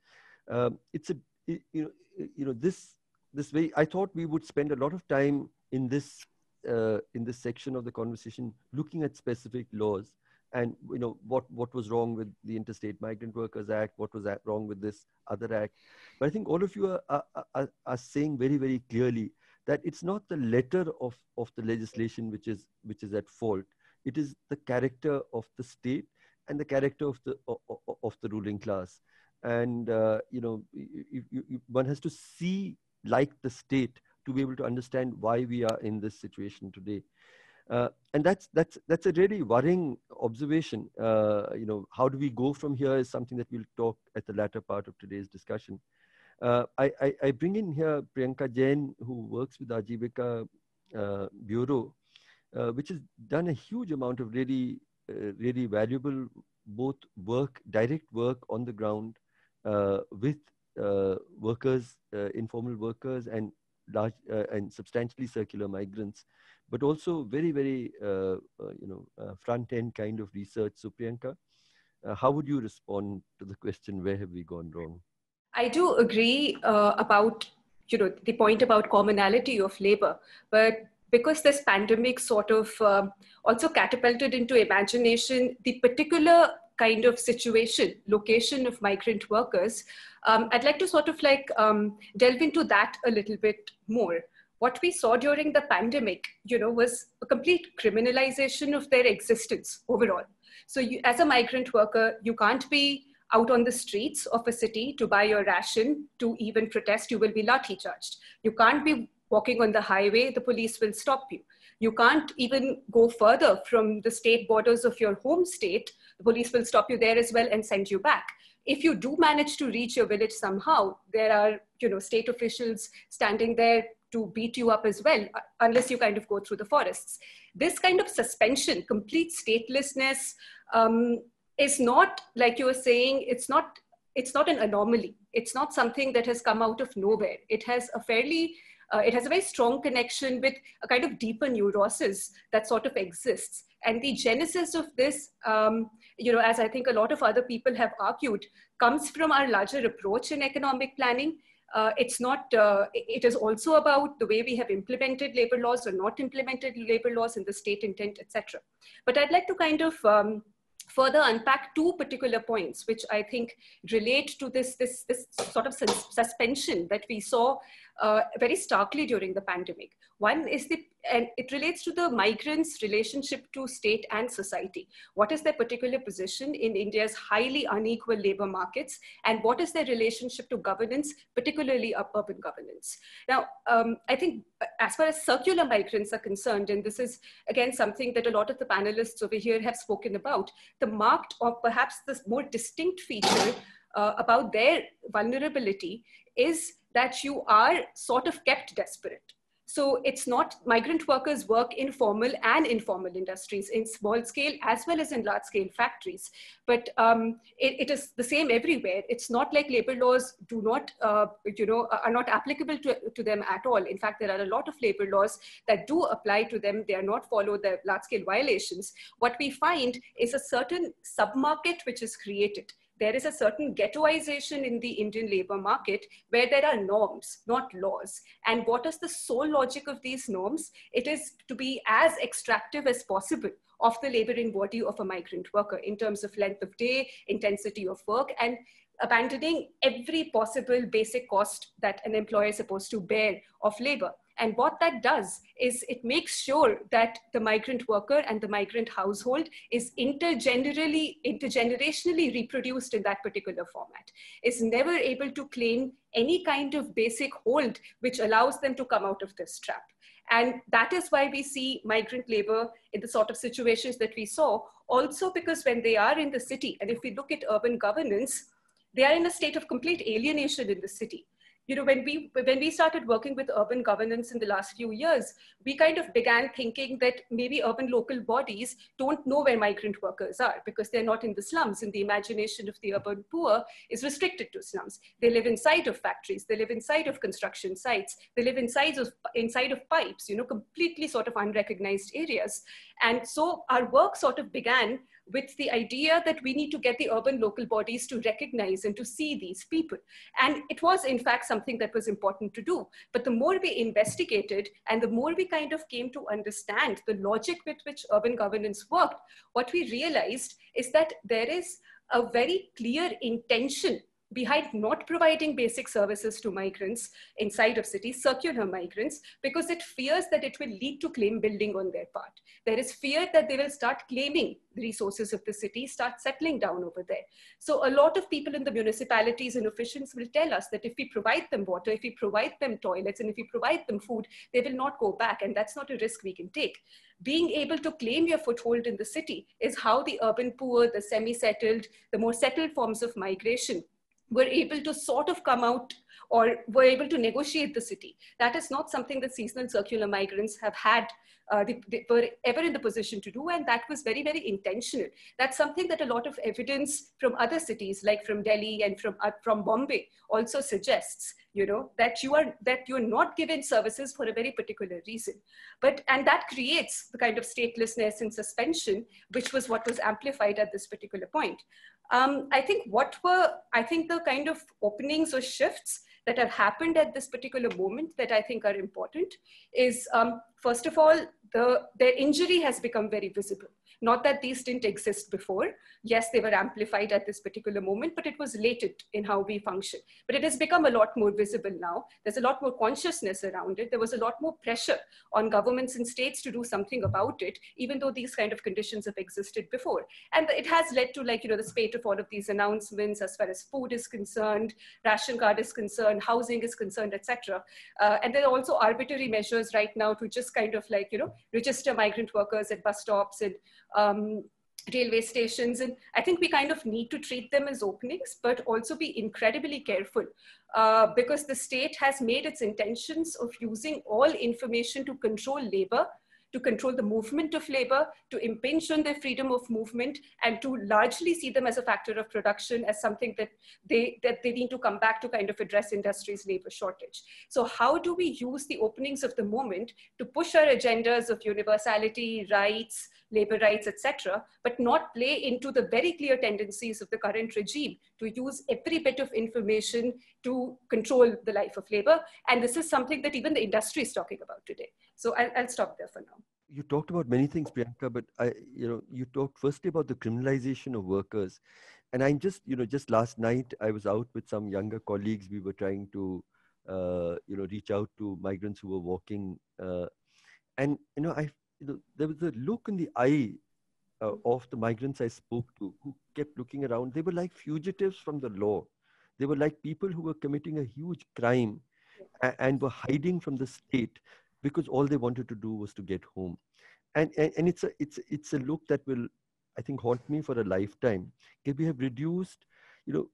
Um, it's a you know you know this this way i thought we would spend a lot of time in this uh, in this section of the conversation looking at specific laws and you know what what was wrong with the interstate migrant workers act what was wrong with this other act. But i think all of you are, are, are, are saying very very clearly that it's not the letter of of the legislation which is which is at fault. It is the character of the state and the character of the of, of the ruling class and uh, you know you, you, one has to see like the state to be able to understand why we are in this situation today. Uh, and that's that's that's a really worrying observation. Uh, you know how do we go from here is something that we'll talk at the latter part of today's discussion. Uh, I, I, I, bring in here Priyanka Jain, who works with Aajeevika uh, Bureau, uh, which has done a huge amount of really, really valuable both work, direct work on the ground Uh, with uh, workers, uh, informal workers, and large uh, and substantially circular migrants, but also very, very, you know, front end kind of research. So Priyanka, how would you respond to the question, where have we gone wrong? I do agree uh, about you know the point about commonality of labor, but because this pandemic sort of also catapulted into imagination the particular kind of situation, location of migrant workers, um, I'd like to sort of like um, delve into that a little bit more. What we saw during the pandemic, you know, was a complete criminalization of their existence overall. So you, as a migrant worker, you can't be out on the streets of a city to buy your ration, to even protest, you will be lathi charged. You can't be walking on the highway, the police will stop you. You can't even go further from the state borders of your home state. The police will stop you there as well and send you back. If you do manage to reach your village somehow, there are you know, state officials standing there to beat you up as well, uh, unless you kind of go through the forests. This kind of suspension, complete statelessness, um, is not like you were saying it's not it's not an anomaly it's not something that has come out of nowhere it has a fairly uh, it has a very strong connection with a kind of deeper neurosis that sort of exists. And the genesis of this um, you know as i think a lot of other people have argued comes from our larger approach in economic planning. Uh, it's not uh, it is also about the way we have implemented labor laws or not implemented labor laws in the state intent etc but i'd like to kind of um, further unpack two particular points, which I think relate to this, this, this sort of suspension that we saw uh, very starkly during the pandemic. One is the, and it relates to the migrants' relationship to state and society. What is their particular position in India's highly unequal labor markets, and what is their relationship to governance, particularly urban governance? Now, um, I think as far as circular migrants are concerned, and this is again something that a lot of the panelists over here have spoken about, the marked or perhaps the more distinct feature uh, about their vulnerability is that you are sort of kept desperate. So it's not migrant workers work in formal and informal industries in small scale as well as in large scale factories. But um, it, it is the same everywhere. It's not like labor laws do not, uh, you know, are not applicable to, to them at all. In fact, there are a lot of labor laws that do apply to them. They are not followed the large scale violations. What we find is a certain submarket which is created there is a certain ghettoization in the Indian labor market where there are norms, not laws. And what is the sole logic of these norms? It is to be as extractive as possible of the laboring body of a migrant worker in terms of length of day, intensity of work, and abandoning every possible basic cost that an employer is supposed to bear of labor. And what that does is it makes sure that the migrant worker and the migrant household is intergenerationally, intergenerationally reproduced in that particular format, is never able to claim any kind of basic hold which allows them to come out of this trap. And that is why we see migrant labor in the sort of situations that we saw. Also, because when they are in the city, and if we look at urban governance, they are in a state of complete alienation in the city you know, when we when we started working with urban governance in the last few years, we kind of began thinking that maybe urban local bodies don't know where migrant workers are because they're not in the slums. And the imagination of the urban poor is restricted to slums. They live inside of factories. They live inside of construction sites. They live inside of inside of pipes. You know, completely sort of unrecognized areas. And so our work sort of began with the idea that we need to get the urban local bodies to recognize and to see these people. And it was, in fact, something that was important to do. But the more we investigated and the more we kind of came to understand the logic with which urban governance worked, what we realized is that there is a very clear intention behind not providing basic services to migrants inside of cities, circular migrants, because it fears that it will lead to claim building on their part. There is fear that they will start claiming the resources of the city, start settling down over there. So a lot of people in the municipalities and officials will tell us that if we provide them water, if we provide them toilets, and if we provide them food, they will not go back. And that's not a risk we can take being able to claim your foothold in the city is how the urban poor, the semi-settled, the more settled forms of migration were able to sort of come out or were able to negotiate the city. That is not something that seasonal circular migrants have had, uh, they, they, were ever in the position to do, and that was very, very intentional. That's something that a lot of evidence from other cities, like from Delhi and from, uh, from Bombay, also suggests you know that you are that you're not given services for a very particular reason but and that creates the kind of statelessness and suspension which was what was amplified at this particular point um, i think what were i think the kind of openings or shifts that have happened at this particular moment that I think are important is, um, first of all, the, their injury has become very visible. Not that these didn't exist before. Yes, they were amplified at this particular moment, but it was latent in how we function. But it has become a lot more visible now. There's a lot more consciousness around it. There was a lot more pressure on governments and states to do something about it, even though these kind of conditions have existed before. And it has led to like, you know, the spate of all of these announcements as far as food is concerned, ration card is concerned, housing is concerned, etc. Uh, and there are also arbitrary measures right now to just kind of like, you know, register migrant workers at bus stops and um, railway stations. And I think we kind of need to treat them as openings, but also be incredibly careful uh, because the state has made its intentions of using all information to control labor to control the movement of labor, to impinge on their freedom of movement, and to largely see them as a factor of production as something that they, that they need to come back to kind of address industry's labor shortage. So how do we use the openings of the moment to push our agendas of universality, rights, labor rights, etc., but not play into the very clear tendencies of the current regime to use every bit of information to control the life of labor. And this is something that even the industry is talking about today. So I'll, I'll stop there for now. You talked about many things, Priyanka, but I, you know, you talked firstly about the criminalization of workers. And I'm just, you know, just last night I was out with some younger colleagues. We were trying to, uh, you know, reach out to migrants who were walking. Uh, and, you know, I you know, there was a look in the eye uh, of the migrants I spoke to who kept looking around. They were like fugitives from the law. They were like people who were committing a huge crime and, and were hiding from the state because all they wanted to do was to get home. And, and, and it's, a, it's, it's a look that will, I think, haunt me for a lifetime. We have reduced, you know,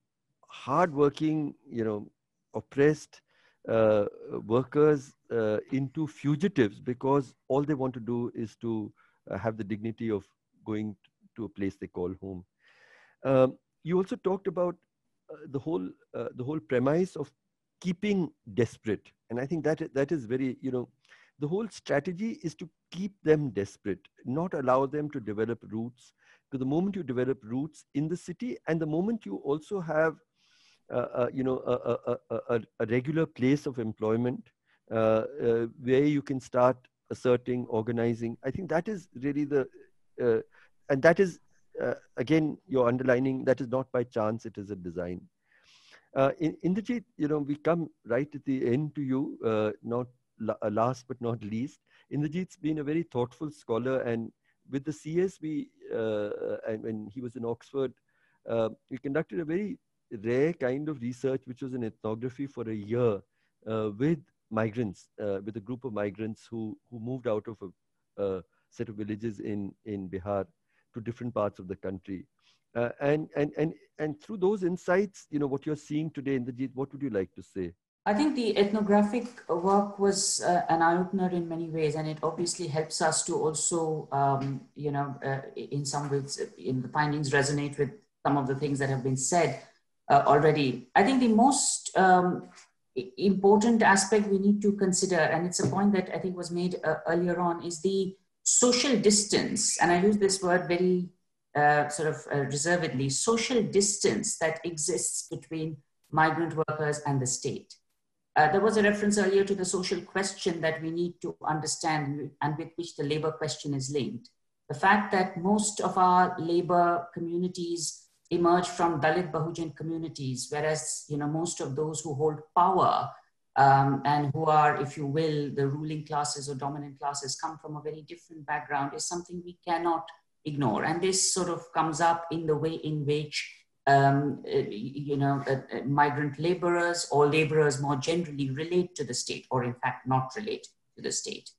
hardworking, you know, oppressed, uh, workers uh, into fugitives because all they want to do is to uh, have the dignity of going to a place they call home. Um, you also talked about uh, the whole uh, the whole premise of keeping desperate, and I think that that is very you know the whole strategy is to keep them desperate, not allow them to develop roots. Because the moment you develop roots in the city, and the moment you also have uh, uh, you know, a, a, a, a, regular place of employment uh, where you can start asserting, organizing. I think that is really the, and that is, again, you're underlining that is not by chance, it is a design. Uh, in, Indrajit, you know, we come right at the end to you, uh, not last but not least. Indrajit's been a very thoughtful scholar, and with the CES, we uh, and when he was in Oxford, we conducted a very rare kind of research, which was an ethnography for a year uh, with migrants, uh, with a group of migrants who, who moved out of a, a, set of villages in, in Bihar to different parts of the country. Uh, and, and, and, and through those insights, you know, what you're seeing today Indrajit, what would you like to say? I think the ethnographic work was uh, an eye opener in many ways, and it obviously helps us to also, um, you know, uh, in some ways, in the findings resonate with some of the things that have been said uh, already. I think the most um, important aspect we need to consider, and it's a point that I think was made uh, earlier on, is the social distance. And I use this word very uh, sort of uh, reservedly social distance that exists between migrant workers and the state. Uh, there was a reference earlier to the social question that we need to understand and with which the labor question is linked. The fact that most of our labor communities emerge from Dalit Bahujan communities, whereas you know most of those who hold power um, and who are, if you will, the ruling classes or dominant classes come from a very different background is something we cannot ignore. And this sort of comes up in the way in which um, uh, you know, uh, migrant laborers or laborers more generally relate to the state, or in fact not relate to the state.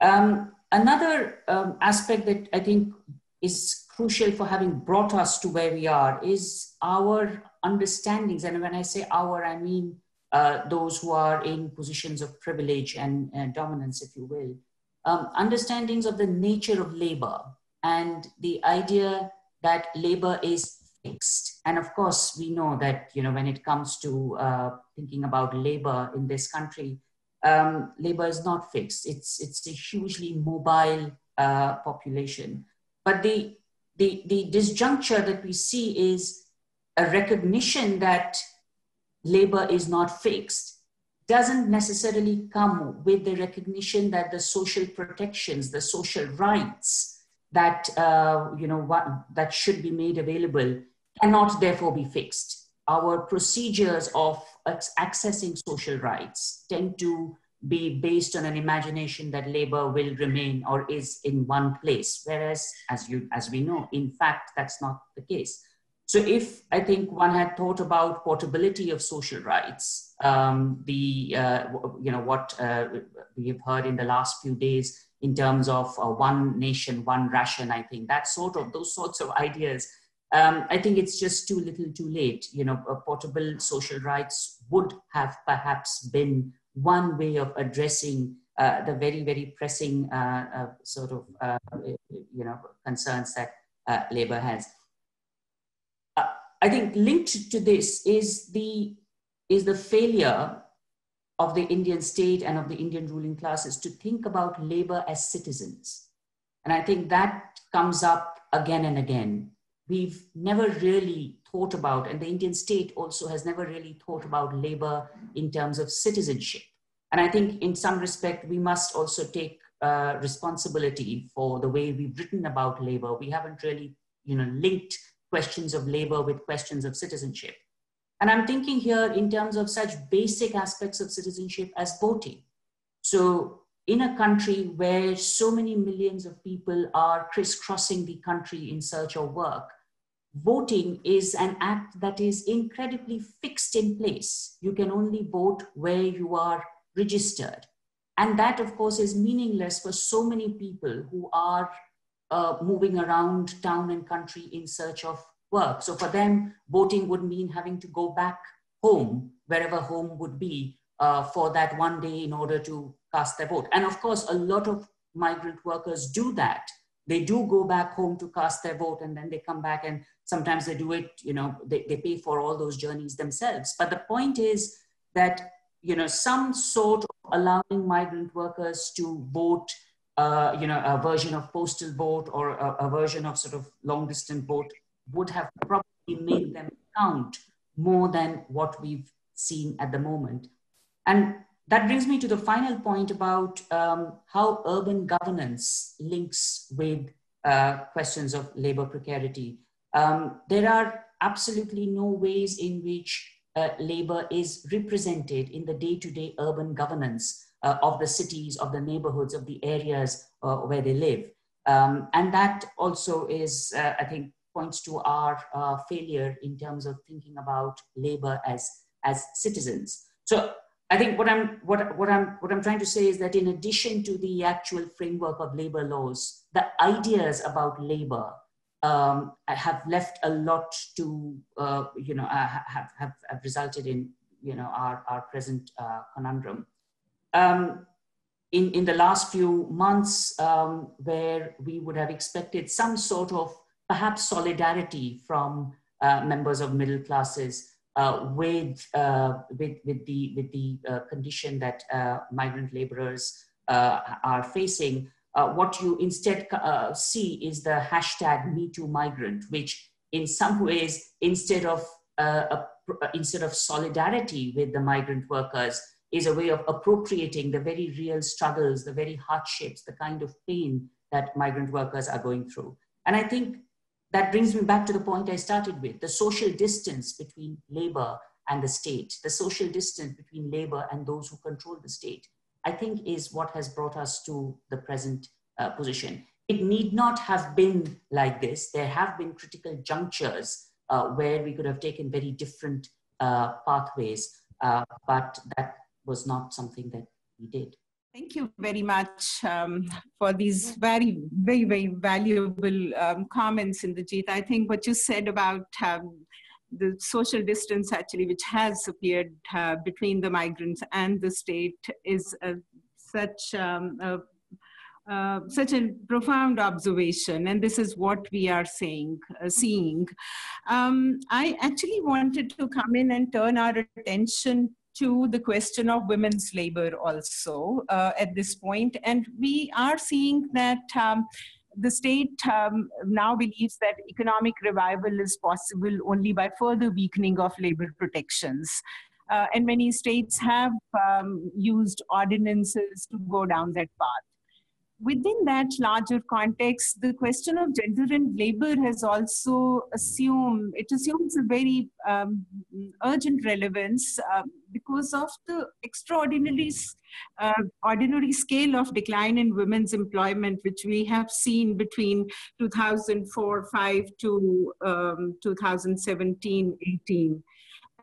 Um, another um, aspect that I think is crucial for having brought us to where we are is our understandings. And when I say our, I mean uh, those who are in positions of privilege and uh, dominance, if you will. Um, understandings of the nature of labor and the idea that labor is fixed. And of course, we know that you know when it comes to uh, thinking about labor in this country, um, labor is not fixed. It's it's a hugely mobile uh, population. But the, the, the disjuncture that we see is a recognition that labor is not fixed doesn't necessarily come with the recognition that the social protections, the social rights that uh, you know what, that should be made available cannot therefore be fixed. Our procedures of accessing social rights tend to be based on an imagination that labor will remain or is in one place whereas as you as we know in fact that's not the case so if i think one had thought about portability of social rights um, the uh, you know what uh, we have heard in the last few days in terms of uh, one nation one ration i think that sort of those sorts of ideas um, I think it's just too little too late. You know, portable social rights would have perhaps been one way of addressing uh, the very, very pressing uh, uh sort of, uh, you know, concerns that uh, labor has. I think linked to this is the, is the failure of the Indian state and of the Indian ruling classes to think about labor as citizens. And I think that comes up again and again. We've never really thought about, and the Indian state also has never really thought about labor in terms of citizenship. And I think in some respect, we must also take uh, responsibility for the way we've written about labor. We haven't really, you know, linked questions of labor with questions of citizenship. And I'm thinking here in terms of such basic aspects of citizenship as voting. So in a country where so many millions of people are crisscrossing the country in search of work, voting is an act that is incredibly fixed in place. You can only vote where you are registered. And that, of course, is meaningless for so many people who are uh, moving around town and country in search of work. So for them, voting would mean having to go back home, wherever home would be, uh, for that one day in order to cast their vote. And of course, a lot of migrant workers do that. They do go back home to cast their vote and then they come back and sometimes they do it you know they, they pay for all those journeys themselves. But the point is that you know some sort of allowing migrant workers to vote uh, you know a version of postal vote or a, a version of sort of long distance vote would have probably made them count more than what we've seen at the moment. And that brings me to the final point about um, how urban governance links with uh, questions of labor precarity. Um, there are absolutely no ways in which uh, labor is represented in the day-to-day urban governance uh, of the cities, of the neighborhoods, of the areas uh, where they live. Um, and that also is, uh, I think, points to our uh, failure in terms of thinking about labor as, as citizens. So I think what I'm what, what I'm what I'm trying to say is that in addition to the actual framework of labor laws, the ideas about labor um, have left a lot to uh, you know uh, have, have, have resulted in you know our our present uh, conundrum. Um, in in the last few months, um, where we would have expected some sort of perhaps solidarity from uh, members of middle classes uh, with, uh, with, with the, with the uh, condition that uh, migrant laborers uh, are facing, what you instead see is the hashtag MeTooMigrant, which in some ways, instead of, a, instead of solidarity with the migrant workers, is a way of appropriating the very real struggles, the very hardships, the kind of pain that migrant workers are going through. And I think that brings me back to the point I started with the social distance between labor and the state, the social distance between labor and those who control the state, I think is what has brought us to the present uh, position. It need not have been like this. There have been critical junctures uh, where we could have taken very different uh, pathways, uh, but that was not something that we did. Thank you very much um, for these very, very, very valuable um, comments, Indrajit. I think what you said about um, the social distance actually, which has appeared uh, between the migrants and the state is such um, a uh, such a profound observation, and this is what we are saying, uh, seeing. Um, I actually wanted to come in and turn our attention to the question of women's labor also uh, at this point. And we are seeing that um, the state um, now believes that economic revival is possible only by further weakening of labor protections. Uh, and many states have um, used ordinances to go down that path within that larger context, the question of gender and labor has also assumed, it assumes a very um, urgent relevance uh, because of the extraordinary uh, ordinary scale of decline in women's employment, which we have seen between 2004-5 to um, 2017-18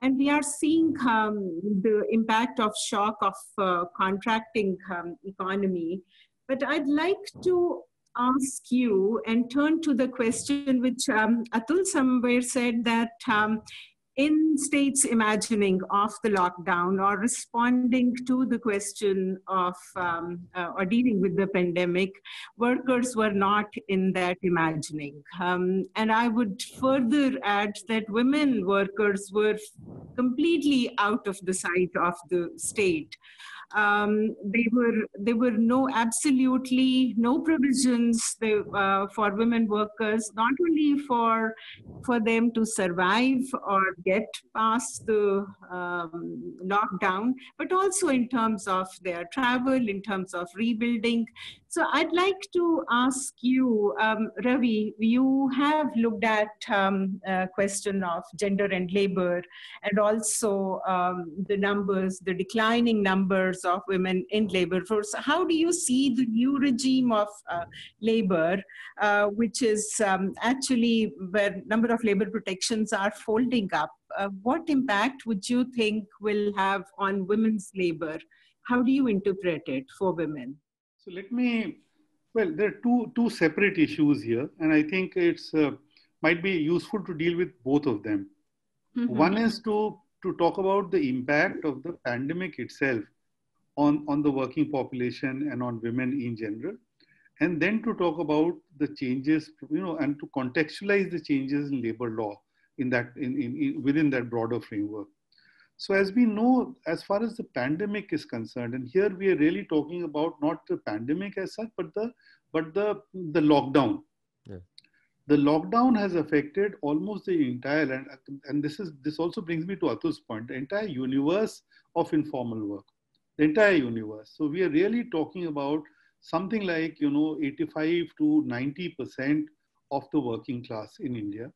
and we are seeing um, the impact of shock of uh, contracting um, economy but I'd like to ask you and turn to the question which um, Atul somewhere said that um, in states imagining of the lockdown or responding to the question of um, uh, or dealing with the pandemic, workers were not in that imagining. Um, and I would further add that women workers were completely out of the sight of the state um, they were there were no absolutely no provisions they, uh, for women workers not only for for them to survive or get past the um, lockdown but also in terms of their travel in terms of rebuilding so I'd like to ask you, um, Ravi, you have looked at um, question of gender and labor and also um, the numbers, the declining numbers of women in labor force. How do you see the new regime of uh, labor, uh, which is um, actually where number of labor protections are folding up? Uh, what impact would you think will have on women's labor? How do you interpret it for women? So let me, well, there are two, two separate issues here, and I think it's uh, might be useful to deal with both of them. Mm-hmm. One is to, to talk about the impact of the pandemic itself on, on the working population and on women in general, and then to talk about the changes, you know, and to contextualize the changes in labor law in that in, in, in within that broader framework. So as we know, as far as the pandemic is concerned, and here we are really talking about not the pandemic as such, but the but the the lockdown. Yeah. The lockdown has affected almost the entire, and, and this is this also brings me to Atul's point, the entire universe of informal work, the entire universe. So we are really talking about something like you know 85 to 90 percent of the working class in India,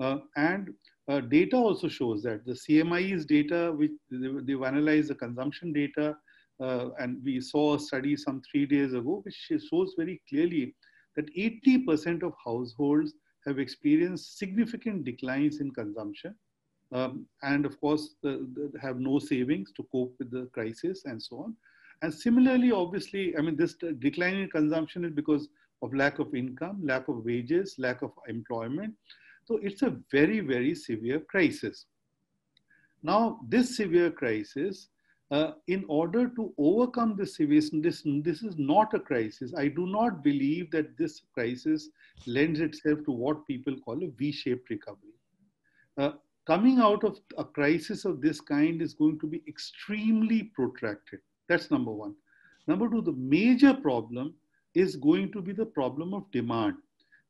uh, and uh, data also shows that the CMIE's data, which they, have analyzed the consumption data, uh, and we saw a study some three days ago, which shows very clearly that 80% of households have experienced significant declines in consumption. Um, and of course, the, the, have no savings to cope with the crisis and so on. And similarly, obviously, I mean, this decline in consumption is because of lack of income, lack of wages, lack of employment. So it's a very, very severe crisis. Now, this severe crisis, uh, in order to overcome this severe, this, this is not a crisis. I do not believe that this crisis lends itself to what people call a V-shaped recovery. Uh, coming out of a crisis of this kind is going to be extremely protracted. That's number one. Number two, the major problem is going to be the problem of demand.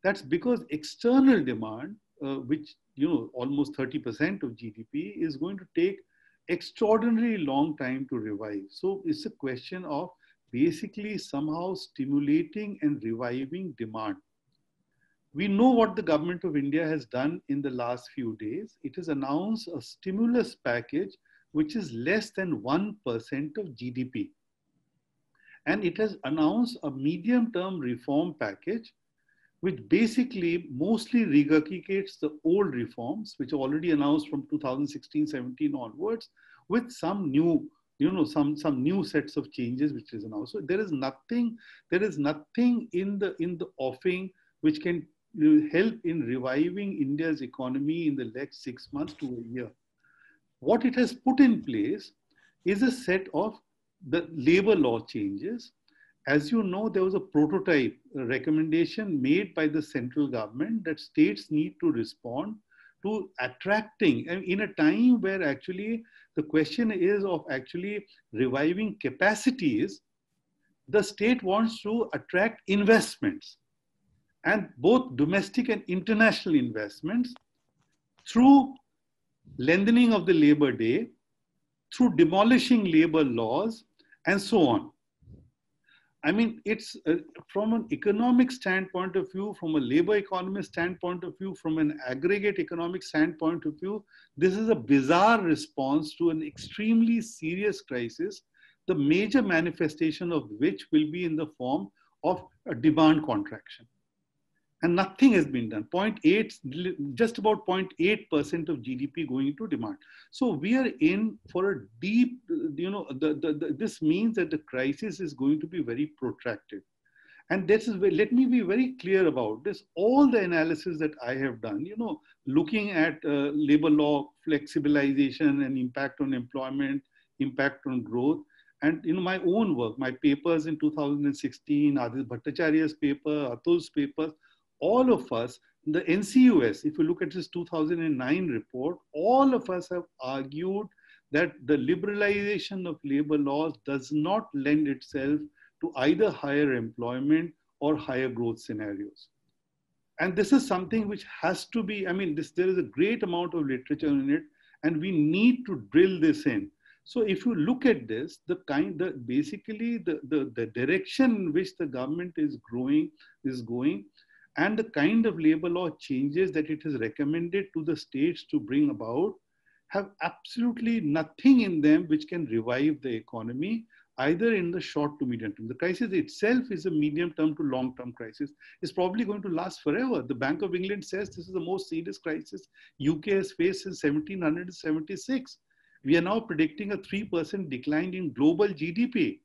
That's because external demand uh, which you know almost 30% of GDP, is going to take extraordinarily long time to revive. So it's a question of basically somehow stimulating and reviving demand. We know what the government of India has done in the last few days. It has announced a stimulus package which is less than 1% of GDP. And it has announced a medium term reform package which basically mostly regurgitates the old reforms, which are already announced from 2016-17 onwards, with some new you know some some new sets of changes which is announced. So there is nothing there is nothing in the in the offing which can help in reviving india's economy in the next 6 months to a year. What it has put in place is a set of the labor law changes as you know, there was a prototype a recommendation made by the central government that states need to respond to attracting and in a time where actually the question is of actually reviving capacities the state wants to attract investments. And both domestic and international investments through lengthening of the labor day through demolishing labor laws and so on I mean, it's uh, from an economic standpoint of view, from a labor economist standpoint of view, from an aggregate economic standpoint of view, this is a bizarre response to an extremely serious crisis, the major manifestation of which will be in the form of a demand contraction and nothing has been done. 0.8 just about 0.8% of gdp going into demand. So we are in for a deep you know the, the, the, this means that the crisis is going to be very protracted. And this is let me be very clear about this. All the analysis that i have done you know looking at uh, labor law flexibilization and impact on employment impact on growth. And in my own work my papers in 2016 Aditya Bhattacharjea's paper Atul's papers all of us, the NCEUS, if you look at this 2009 report, all of us have argued that the liberalization of labor laws does not lend itself to either higher employment or higher growth scenarios. And this is something which has to be, I mean, this, there is a great amount of literature in it, and we need to drill this in. So if you look at this, the kind, the basically the, the, the direction in which the government is growing, is going, and the kind of labor law changes that it has recommended to the states to bring about have absolutely nothing in them which can revive the economy either in the short to medium term. The crisis itself is a medium term to long term crisis. It's probably going to last forever. The Bank of England says this is the most serious crisis UK has faced since 1776. We are now predicting a 3% decline in global GDP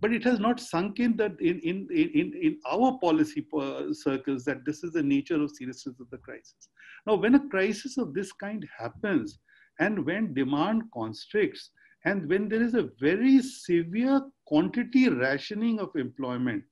but it has not sunk in that in, in, in, in our policy circles that this is the nature of seriousness of the crisis. Now, when a crisis of this kind happens, and when demand constricts, and when there is a very severe quantity rationing of employment,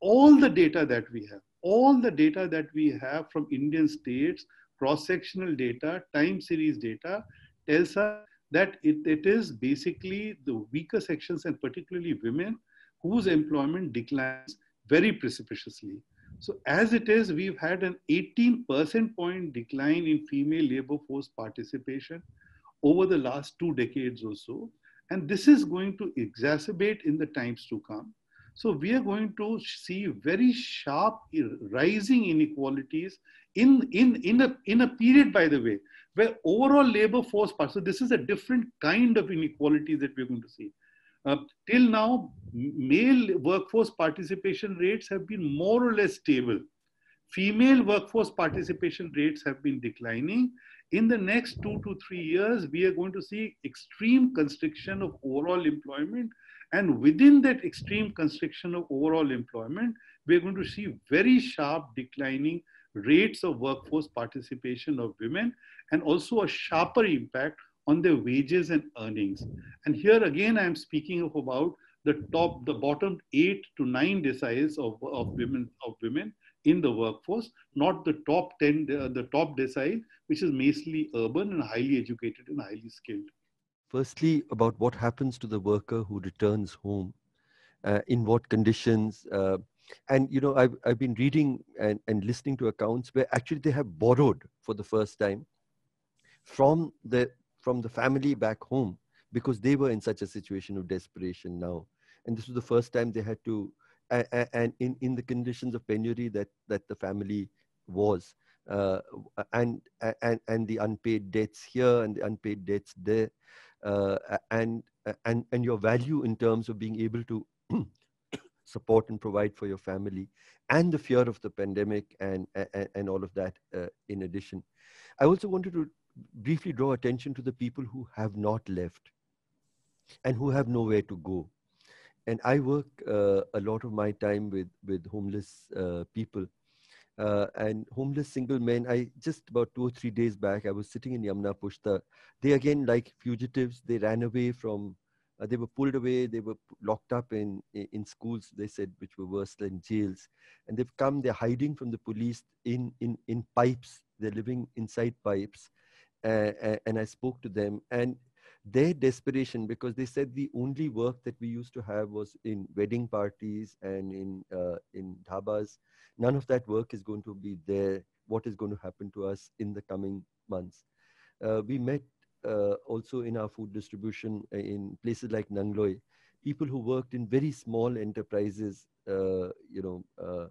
all the data that we have, all the data that we have from Indian states, cross-sectional data, time series data, tells us that it, it is basically the weaker sections and particularly women whose employment declines very precipitously. So as it is, we've had an 18 percent point decline in female labor force participation over the last two decades or so. And this is going to exacerbate in the times to come. So we are going to see very sharp rising inequalities in, in, in, a, in a period, by the way, where overall labor force part, so this is a different kind of inequality that we're going to see. Uh, till now, male workforce participation rates have been more or less stable. Female workforce participation rates have been declining. In the next two to three years, we are going to see extreme constriction of overall employment. And within that extreme constriction of overall employment, we're going to see very sharp declining rates of workforce participation of women and also a sharper impact on their wages and earnings. And here again, I'm speaking of about the top, the bottom eight to nine deciles of, of women of women in the workforce, not the top 10, uh, the top decile, which is mostly urban and highly educated and highly skilled. Firstly, about what happens to the worker who returns home, uh, in what conditions, uh, and you know I've, I've been reading and, and listening to accounts where actually they have borrowed for the first time from the from the family back home because they were in such a situation of desperation now. And this was the first time they had to and in, in the conditions of penury that that the family was uh, and and and the unpaid debts here and the unpaid debts there uh, and and and your value in terms of being able to support and provide for your family and the fear of the pandemic and and, and all of that uh, in addition i also wanted to briefly draw attention to the people who have not left and who have nowhere to go. And I work uh, a lot of my time with, with homeless uh, people. Uh, and homeless single men, I just about two or three days back, I was sitting in Yamuna Pushta. They again, like fugitives, they ran away from, uh, they were pulled away, they were locked up in, in schools, they said, which were worse than jails. And they've come, they're hiding from the police in, in, in pipes, they're living inside pipes. Uh, and I spoke to them. And their desperation because they said the only work that we used to have was in wedding parties and in uh, in dhabas none of that work is going to be there what is going to happen to us in the coming months uh, we met uh, also in our food distribution uh, in places like nangloi people who worked in very small enterprises uh, you know uh,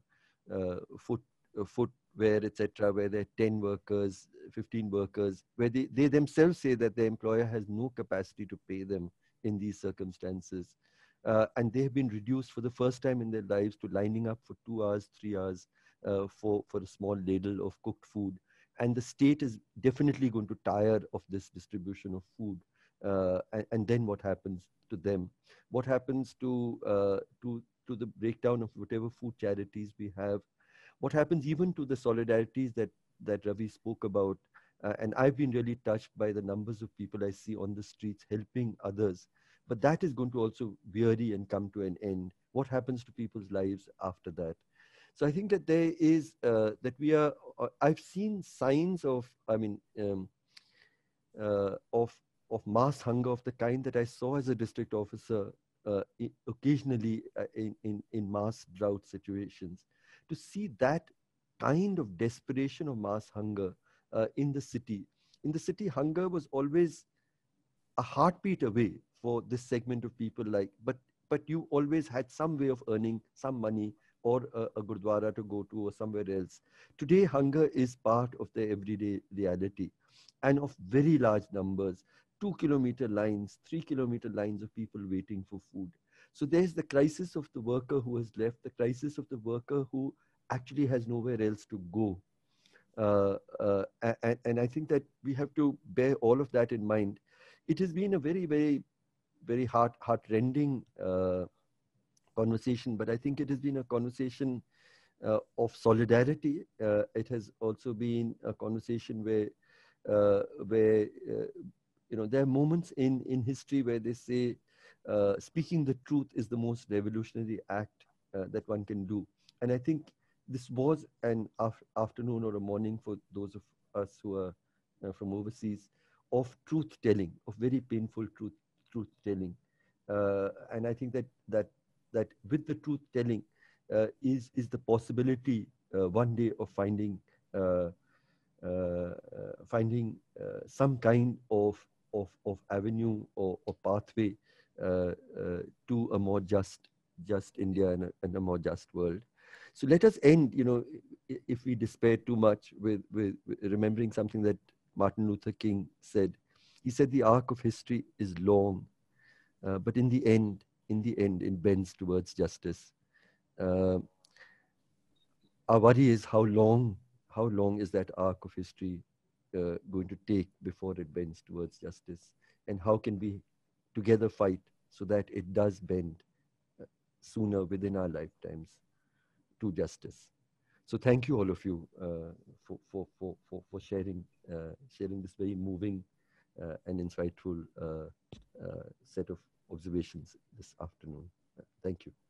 foot foot where etc where there are 10 workers 15 workers where they, they themselves say that their employer has no capacity to pay them in these circumstances. Uh, and they have been reduced for the first time in their lives to lining up for two hours three hours uh, for for a small ladle of cooked food and the state is definitely going to tire of this distribution of food uh, and, and, then what happens to them what happens to uh, to to the breakdown of whatever food charities we have what happens even to the solidarities that that Ravi spoke about. Uh, and I've been really touched by the numbers of people I see on the streets helping others. But that is going to also weary and come to an end. What happens to people's lives after that? So I think that there is uh, that we are. Uh, I've seen signs of. I mean, um, uh, of of mass hunger of the kind that I saw as a district officer uh, occasionally uh, in, in in mass drought situations to see that kind of desperation of mass hunger uh, in the city. In the city, hunger was always a heartbeat away for this segment of people. Like, but but you always had some way of earning some money or a, a gurdwara to go to or somewhere else. Today, hunger is part of the everyday reality, and of very large numbers. Two kilometer lines, three kilometer lines of people waiting for food. So there's the crisis of the worker who has left, the crisis of the worker who actually has nowhere else to go. Uh, uh, and, and I think that we have to bear all of that in mind. It has been a very, very, very heart, heart-rending uh, conversation, but I think it has been a conversation uh, of solidarity. Uh, it has also been a conversation where, uh, where you know, there are moments in, in history where they say, speaking the truth is the most revolutionary act that one can do. And I think this was an af- afternoon or a morning for those of us who are uh, from overseas of truth telling, of very painful truth truth telling, uh, and I think that that that with the truth telling uh, is is the possibility uh, one day of finding uh, uh, finding some kind of of of avenue or, or pathway to a more just just India and a, and a more just world. So let us end, you know, if we despair too much with, with, with remembering something that Martin Luther King said. He said the arc of history is long, uh, but in the end, in the end, it bends towards justice. Uh, our worry is how long, how long is that arc of history uh, going to take before it bends towards justice, and how can we together fight so that it does bend uh, sooner within our lifetimes to justice. So thank you all of you uh, for, for, for, for, for sharing, uh, sharing this very moving uh, and insightful uh, uh, set of observations this afternoon. thank you.